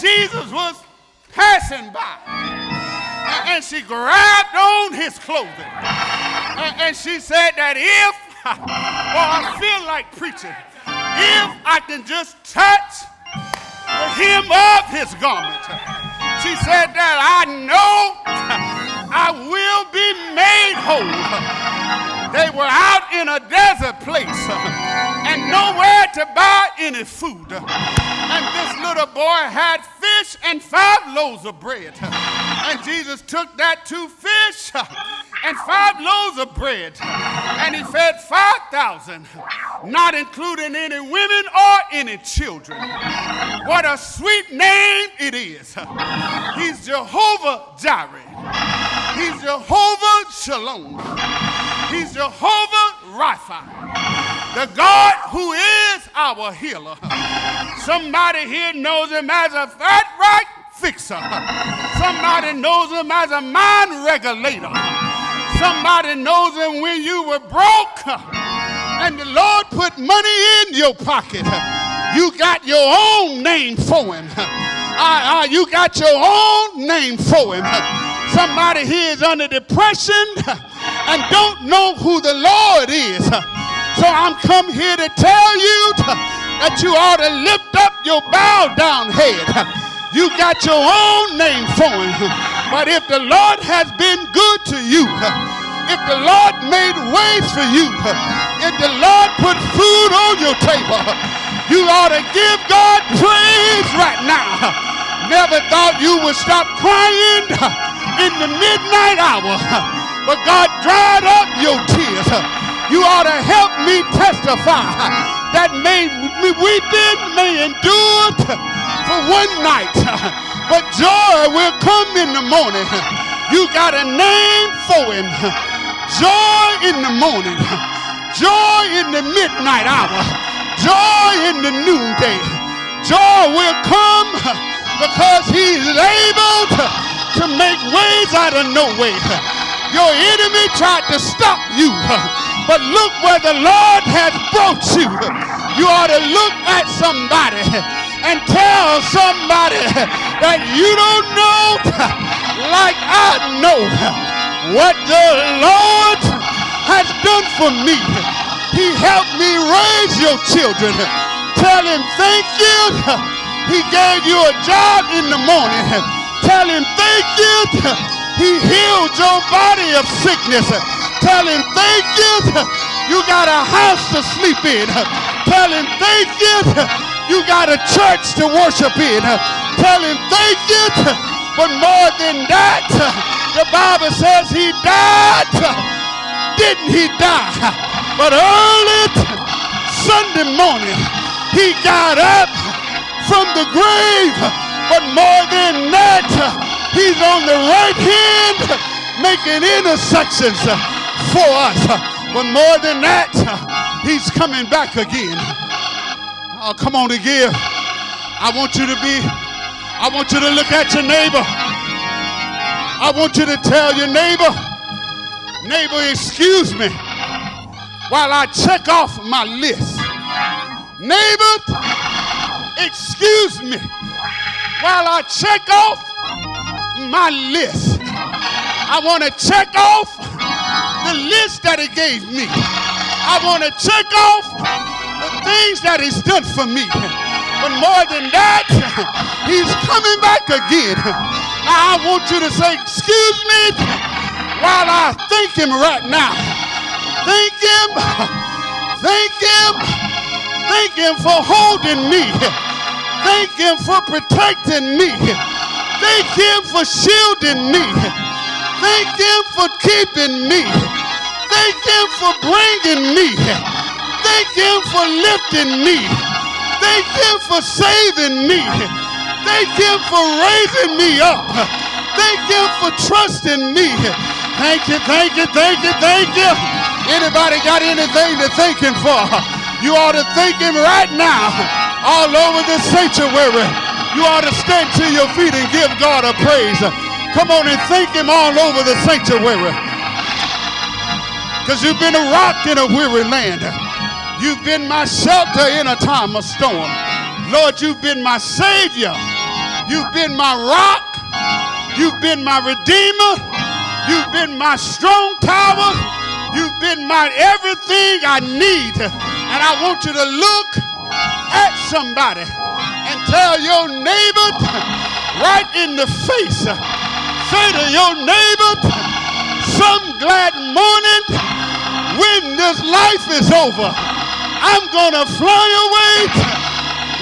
Jesus was passing by, and she grabbed on his clothing, and she said that if, well, I feel like preaching, if I can just touch the hem of his garment. She said that I know I will be made whole. They were out in a desert place uh, and nowhere to buy any food. And this little boy had fish and five loaves of bread. And Jesus took that two fish uh, and five loaves of bread and he fed 5,000, not including any women or any children. What a sweet name it is. He's Jehovah Jireh. He's Jehovah Shalom. He's Jehovah Rapha, the God who is our healer. Somebody here knows him as a fat right fixer. Somebody knows him as a mind regulator. Somebody knows him when you were broke and the Lord put money in your pocket. You got your own name for him. Uh, you got your own name for him. Somebody here is under depression and don't know who the Lord is. So I'm come here to tell you that you ought to lift up your bowed down head. You got your own name for him. But if the Lord has been good to you, if the Lord made ways for you, if the Lord put food on your table, you ought to give God praise right now. Never thought you would stop crying in the midnight hour, but God dried up your tears. You ought to help me testify that may we weeping may endure for one night, but joy will come in the morning. You got a name for him. Joy in the morning, joy in the midnight hour joy in the noonday. Joy will come because he's able to, make ways out of no way. Your enemy tried to stop you, but look where the Lord has brought you. You ought to look at somebody and tell somebody that you don't know like I know what the Lord has done for me. He helped me raise your children. Tell him thank you. He gave you a job in the morning. Tell him thank you. He healed your body of sickness. Tell him thank you. You got a house to sleep in. Tell him thank you. You got a church to worship in. Tell him thank you. But more than that, the Bible says he died. Didn't he die? But early Sunday morning, he got up from the grave. But more than that, he's on the right hand making intercessions for us. But more than that, he's coming back again. Oh, come on to give. I want you to be I want you to look at your neighbor. I want you to tell your neighbor, neighbor, excuse me while I check off my list. Neighbor, excuse me while I check off my list. I want to check off the list that he gave me. I want to check off the things that he's done for me. But more than that, he's coming back again. Now I want you to say, excuse me, while I thank him right now. Thank him, thank him, thank him for holding me. Thank him for protecting me. Thank him for shielding me. Thank him for keeping me. Thank him for bringing me. Thank him for lifting me. Thank him for saving me. Thank him for raising me up. Thank him for trusting me. Thank you, thank you, thank you, thank you. Anybody got anything to thank him for? You ought to thank him right now all over the sanctuary. You ought to stand to your feet and give God a praise. Come on and thank him all over the sanctuary. Because you've been a rock in a weary land. You've been my shelter in a time of storm. Lord, you've been my Savior. You've been my rock. You've been my Redeemer. You've been my strong tower. You've been my everything I need. And I want you to look at somebody and tell your neighbor right in the face. Say to your neighbor, some glad morning when this life is over. I'm going to fly away.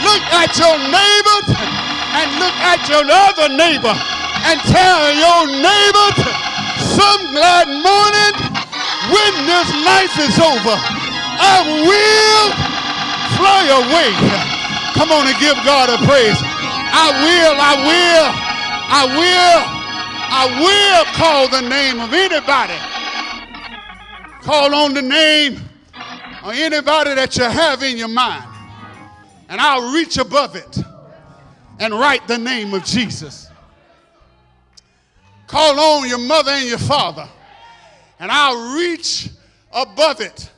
Look at your neighbor and look at your other neighbor and tell your neighbor some glad morning when this life is over. I will fly away. Come on and give God a praise. I will, I will, I will, I will call the name of anybody. Call on the name or anybody that you have in your mind. And I'll reach above it and write the name of Jesus. Call on your mother and your father, and I'll reach above it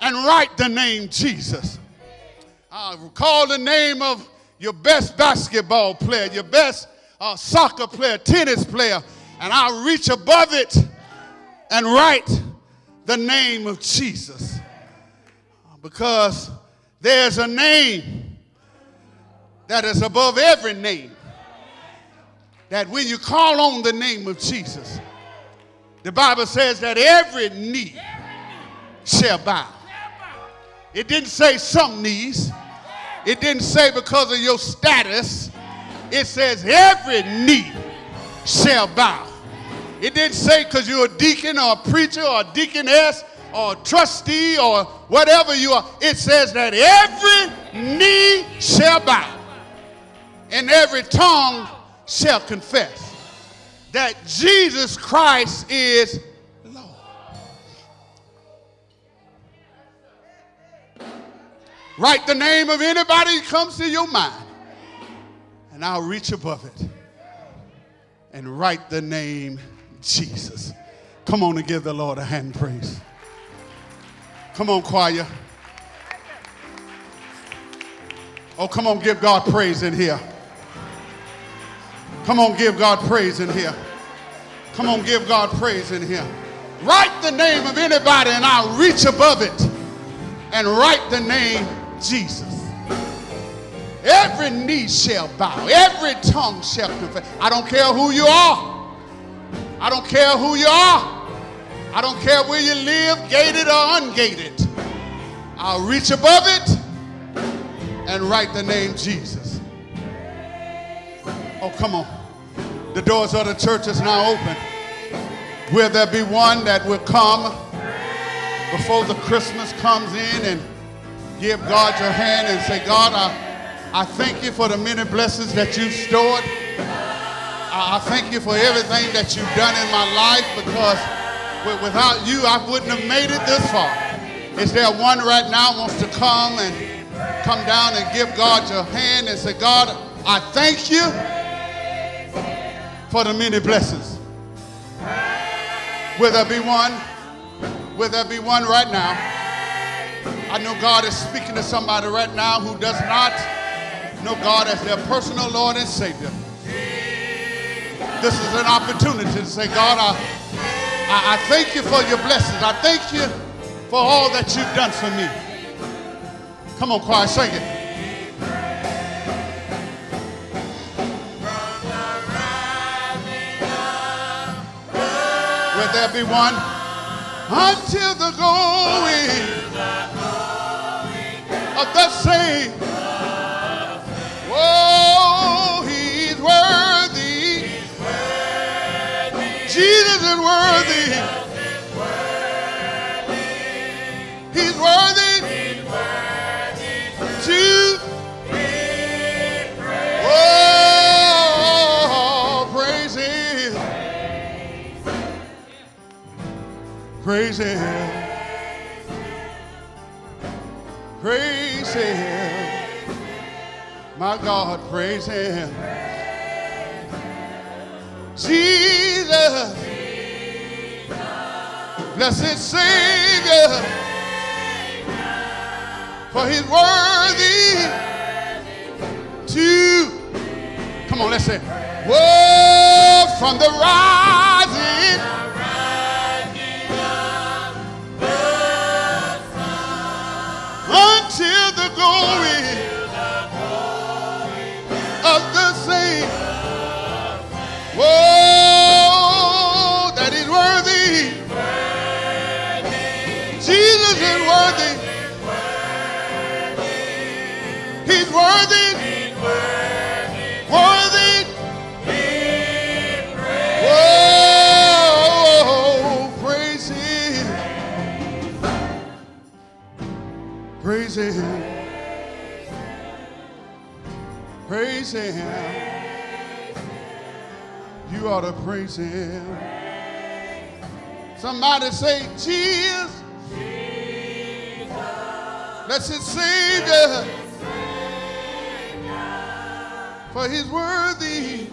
and write the name Jesus. I'll call the name of your best basketball player, your best uh, soccer player, tennis player, and I'll reach above it and write the name of Jesus because there's a name that is above every name. That when you call on the name of Jesus, the Bible says that every knee shall bow. It didn't say some knees, it didn't say because of your status. It says every knee shall bow. It didn't say because you're a deacon or a preacher or a deaconess or trustee or whatever you are, it says that every knee shall bow and every tongue shall confess that Jesus Christ is Lord. Write the name of anybody that comes to your mind, and I'll reach above it and write the name Jesus. Come on and give the Lord a hand praise. Come on, choir. Oh, come on, give God praise in here. Come on, give God praise in here. Come on, give God praise in here. Write the name of anybody and I'll reach above it and write the name Jesus. Every knee shall bow, every tongue shall confess. I don't care who you are. I don't care who you are. I don't care where you live, gated or ungated. I'll reach above it and write the name Jesus. Oh, come on. The doors of the church is now open. Will there be one that will come before the Christmas comes in and give God your hand and say, God, I, I thank you for the many blessings that you've stored. I, I thank you for everything that you've done in my life because without you, I wouldn't have made it this far. Is there one right now wants to come and come down and give God your hand and say, God, I thank you for the many blessings. Will there be one? Will there be one right now? I know God is speaking to somebody right now who does not know God as their personal Lord and Savior. This is an opportunity to say, God, I, I, I thank you for your blessings. I thank you for all that you've done for me. Come on, choir, sing it. Will there be one? Until the going of the same. Oh, he's worthy. Is worthy. He's worthy to Oh, praise him. Praise him. Praise him. My God, praise him. Jesus. Blessed Savior. For he's worthy to. Come on, let's say. Whoa, from the rising. Until the going of the saints. Whoa, Is worthy. He's worthy. Worthy. Whoa, praise him. Praise him. Praise him. You ought to praise him. Somebody say, Jesus. Blessed Savior. For he's worthy.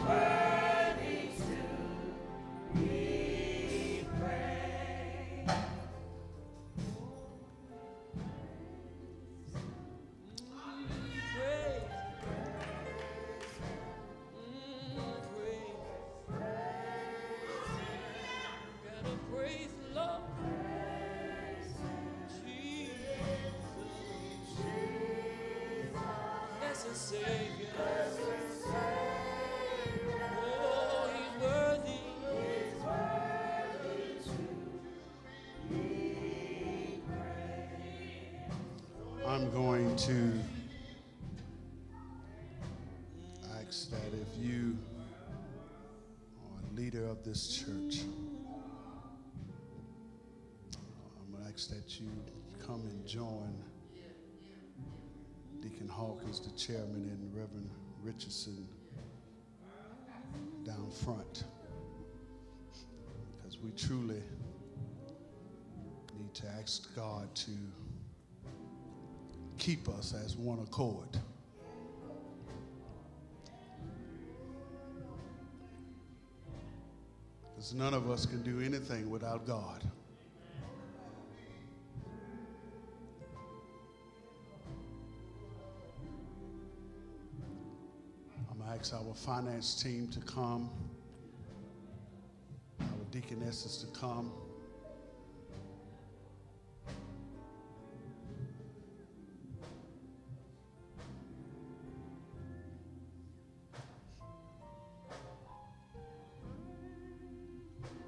Join Deacon Hawkins, the chairman, and Reverend Richardson down front. Because we truly need to ask God to keep us as one accord. Because none of us can do anything without God. Our finance team to come, our deaconesses to come.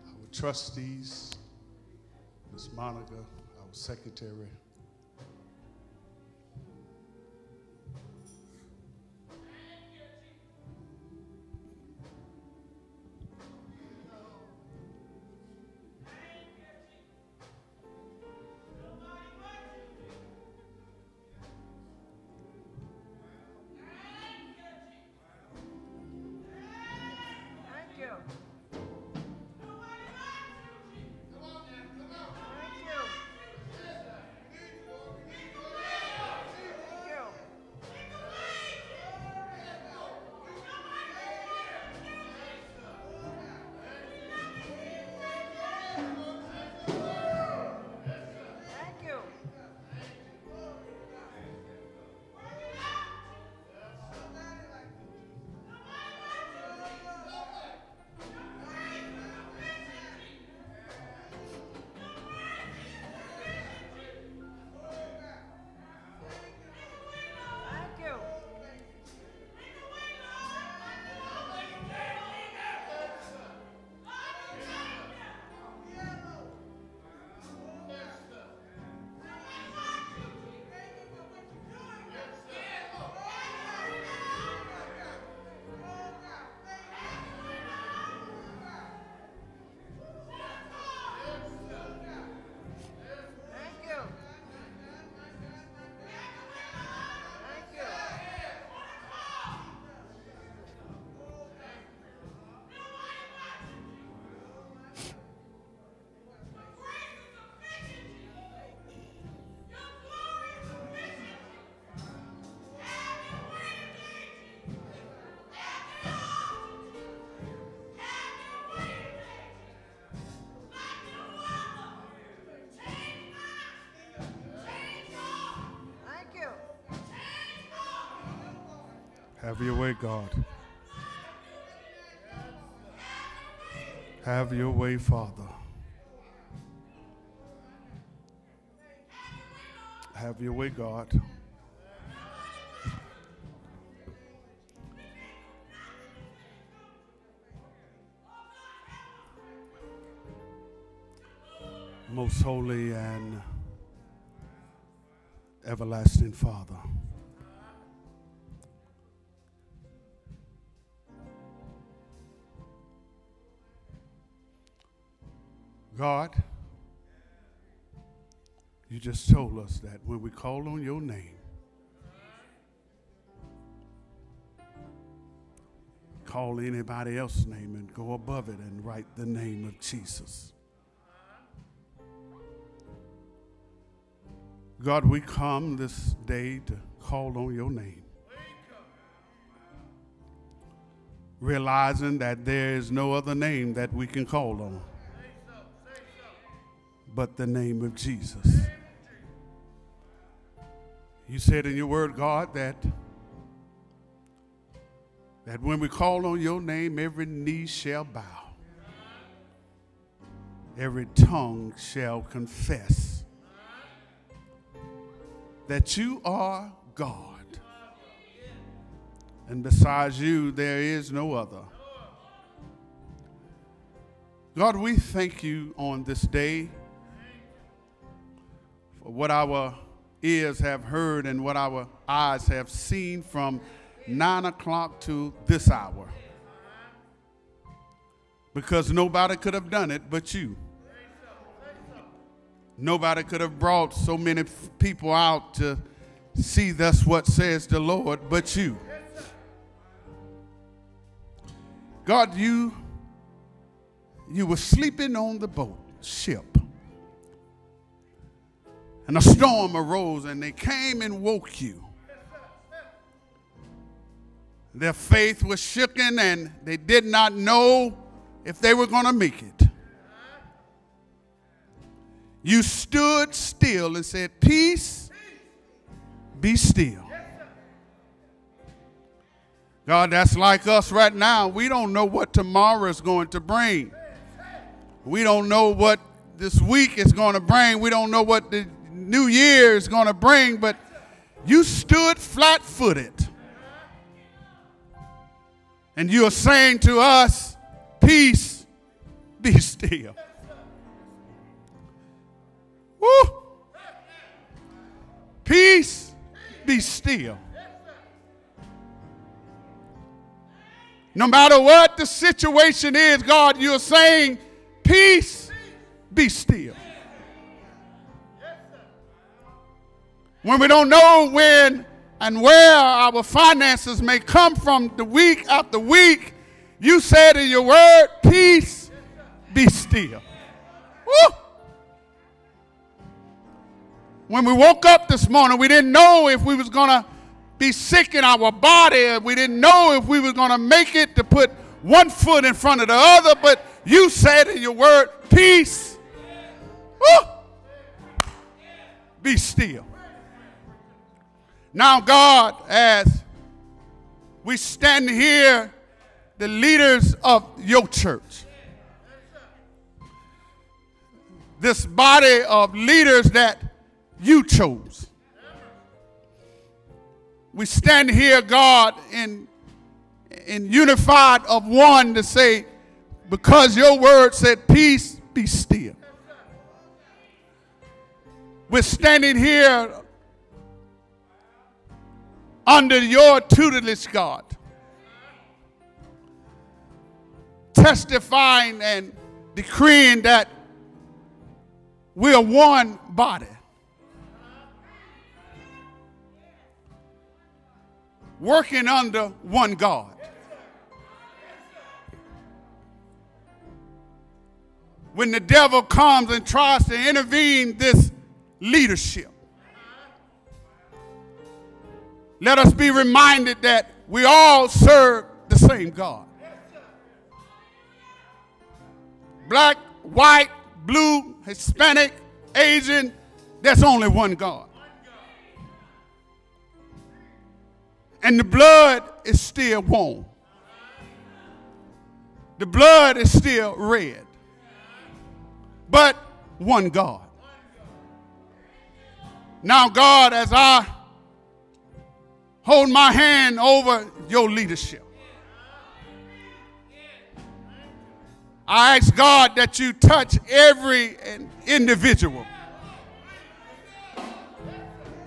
our trustees, Ms. Monica, our secretary. Have your way, God. Have your way, Father. Have your way, God. Most holy and everlasting Father. Just told us that when we call on your name, call anybody else's name and go above it and write the name of Jesus. God, we come this day to call on your name. Realizing that there is no other name that we can call on but the name of Jesus. You said in your word, God, that, that when we call on your name, every knee shall bow, every tongue shall confess that you are God. And besides you, there is no other. God, we thank you on this day for what our ears have heard and what our eyes have seen from nine o'clock to this hour. Because nobody could have done it but you. Nobody could have brought so many people out to see that's what says the Lord but you. God, you you were sleeping on the boat ship. And a storm arose and they came and woke you. Their faith was shaken and they did not know if they were going to make it. You stood still and said, Peace, be still. God, that's like us right now. We don't know what tomorrow is going to bring. We don't know what this week is going to bring. We don't know what the new year is going to bring, but you stood flat footed. And you're saying to us, Peace, be still. Woo! Peace, be still. No matter what the situation is, God, you're saying, Peace, be still. When we don't know when and where our finances may come from the week after week, you said in your word, Peace, be still. Woo! When we woke up this morning, we didn't know if we was going to be sick in our body. We didn't know if we were going to make it to put one foot in front of the other, but you said in your word, peace. Woo! Be still. Now, God, as we stand here, the leaders of your church, this body of leaders that you chose. We stand here, God, in, in unified of one to say, because your word said, Peace, be still. We're standing here under your tutelage, God, testifying and decreeing that we are one body. Working under one God. When the devil comes and tries to intervene this leadership, let us be reminded that we all serve the same God. Black, white, blue, Hispanic, Asian, there's only one God. And the blood is still warm. The blood is still red. But one God. Now, God, as I hold my hand over your leadership, I ask God that you touch every individual.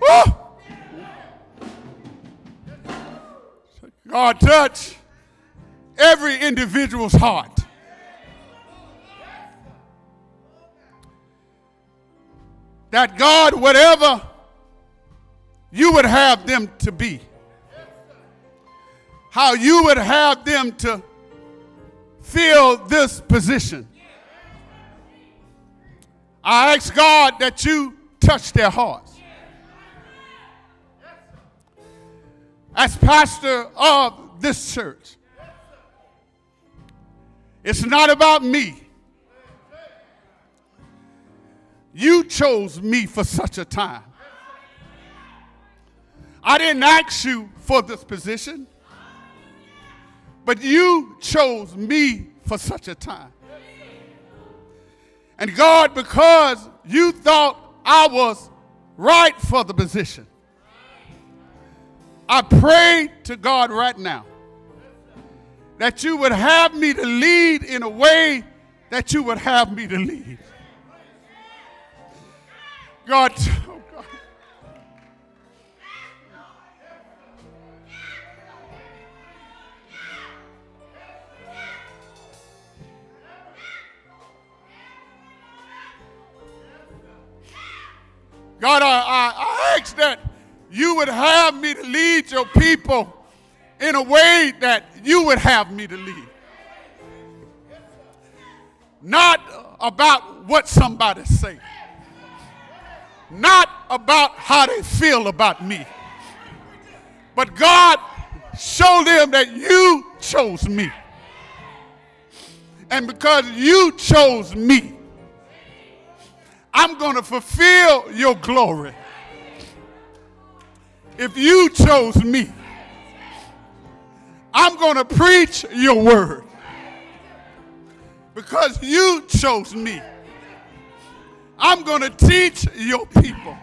Woo! God, touch every individual's heart. That God, whatever you would have them to be, how you would have them to fill this position. I ask God that you touch their hearts. As pastor of this church, it's not about me. You chose me for such a time. I didn't ask you for this position, but you chose me for such a time. And God, because you thought I was right for the position, I pray to God right now that you would have me to lead in a way that you would have me to lead. God, God. I, I, I ask that you would have me to lead your people in a way that you would have me to lead. Not about what somebody say. Not about how they feel about me. But God, show them that you chose me. And because you chose me, I'm going to fulfill your glory. If you chose me, I'm going to preach your word. Because you chose me, I'm going to teach your people.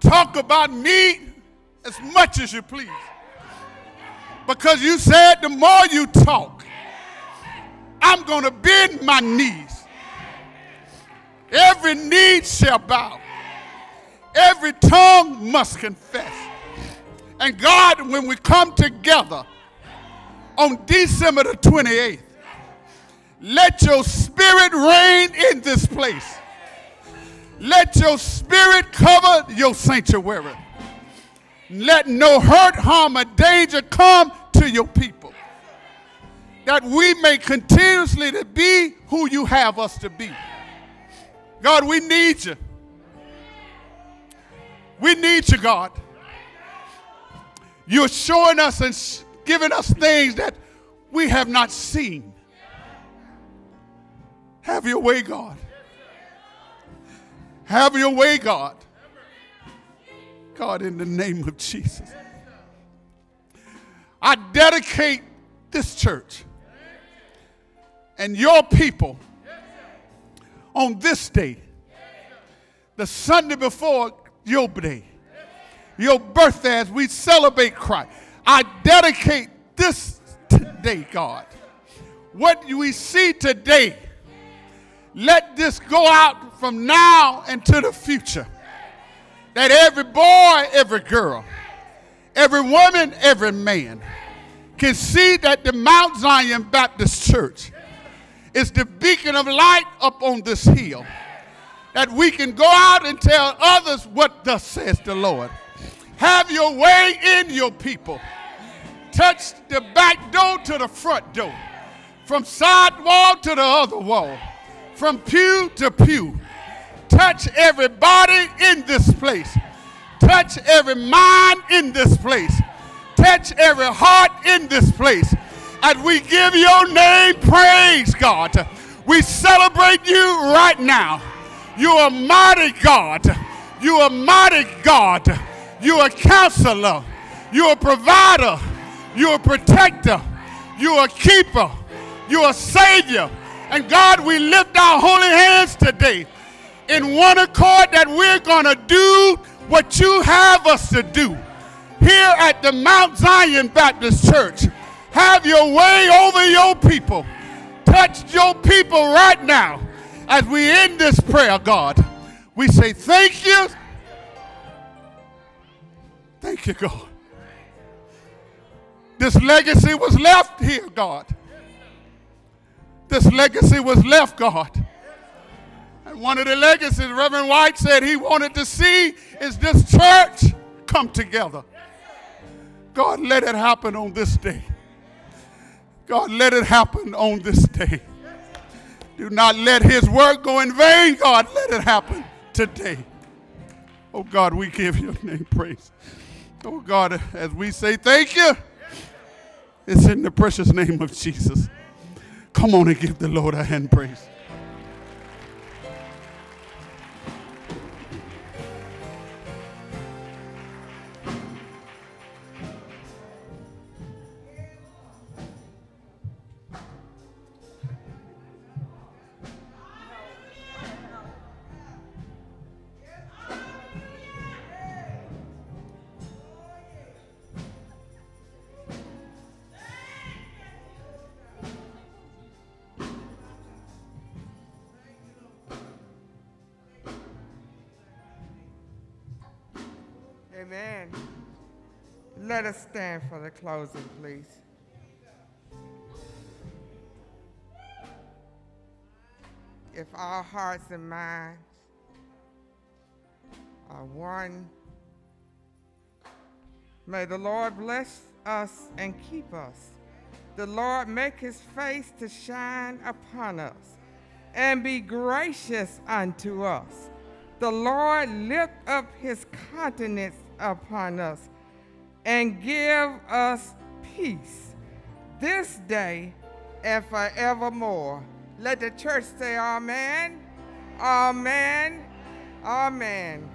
Talk about me as much as you please. Because you said the more you talk, I'm going to bend my knees. Every knee shall bow, every tongue must confess. And God, when we come together on December the 28th, let your spirit reign in this place. Let your spirit cover your sanctuary. Let no hurt, harm, or danger come to your people. That we may continuously to be who you have us to be. God, we need you. We need you, God. You're showing us and giving us things that we have not seen. Have your way, God. Have your way, God. God, in the name of Jesus. I dedicate this church and your people on this day, the Sunday before your day, your birthday, as we celebrate Christ. I dedicate this today, God. What we see today, let this go out from now into the future. That every boy, every girl, every woman, every man can see that the Mount Zion Baptist Church is the beacon of light up on this hill. That we can go out and tell others what thus says the Lord. Have your way in your people. Touch the back door to the front door, from side wall to the other wall, from pew to pew. Touch everybody in this place. Touch every mind in this place. Touch every heart in this place. And we give your name praise, God. We celebrate you right now. You are mighty God. You are mighty God. You are counselor. You're a provider. You're a protector. You're a keeper. You're a savior. And God, we lift our holy hands today in one accord that we're going to do what you have us to do here at the Mount Zion Baptist Church. Have your way over your people. Touch your people right now as we end this prayer, God. We say thank you. Thank you, God. This legacy was left here, God. This legacy was left, God. And one of the legacies Reverend White said he wanted to see is this church come together. God, let it happen on this day. God, let it happen on this day. Do not let his work go in vain, God. Let it happen today. Oh, God, we give your name praise. Oh, God, as we say thank you, it's in the precious name of Jesus. Come on and give the Lord a hand praise. Let us stand for the closing, please. If our hearts and minds are one, may the Lord bless us and keep us. The Lord make his face to shine upon us and be gracious unto us. The Lord lift up his countenance upon us and give us peace this day and forevermore. Let the church say, Amen, Amen, Amen.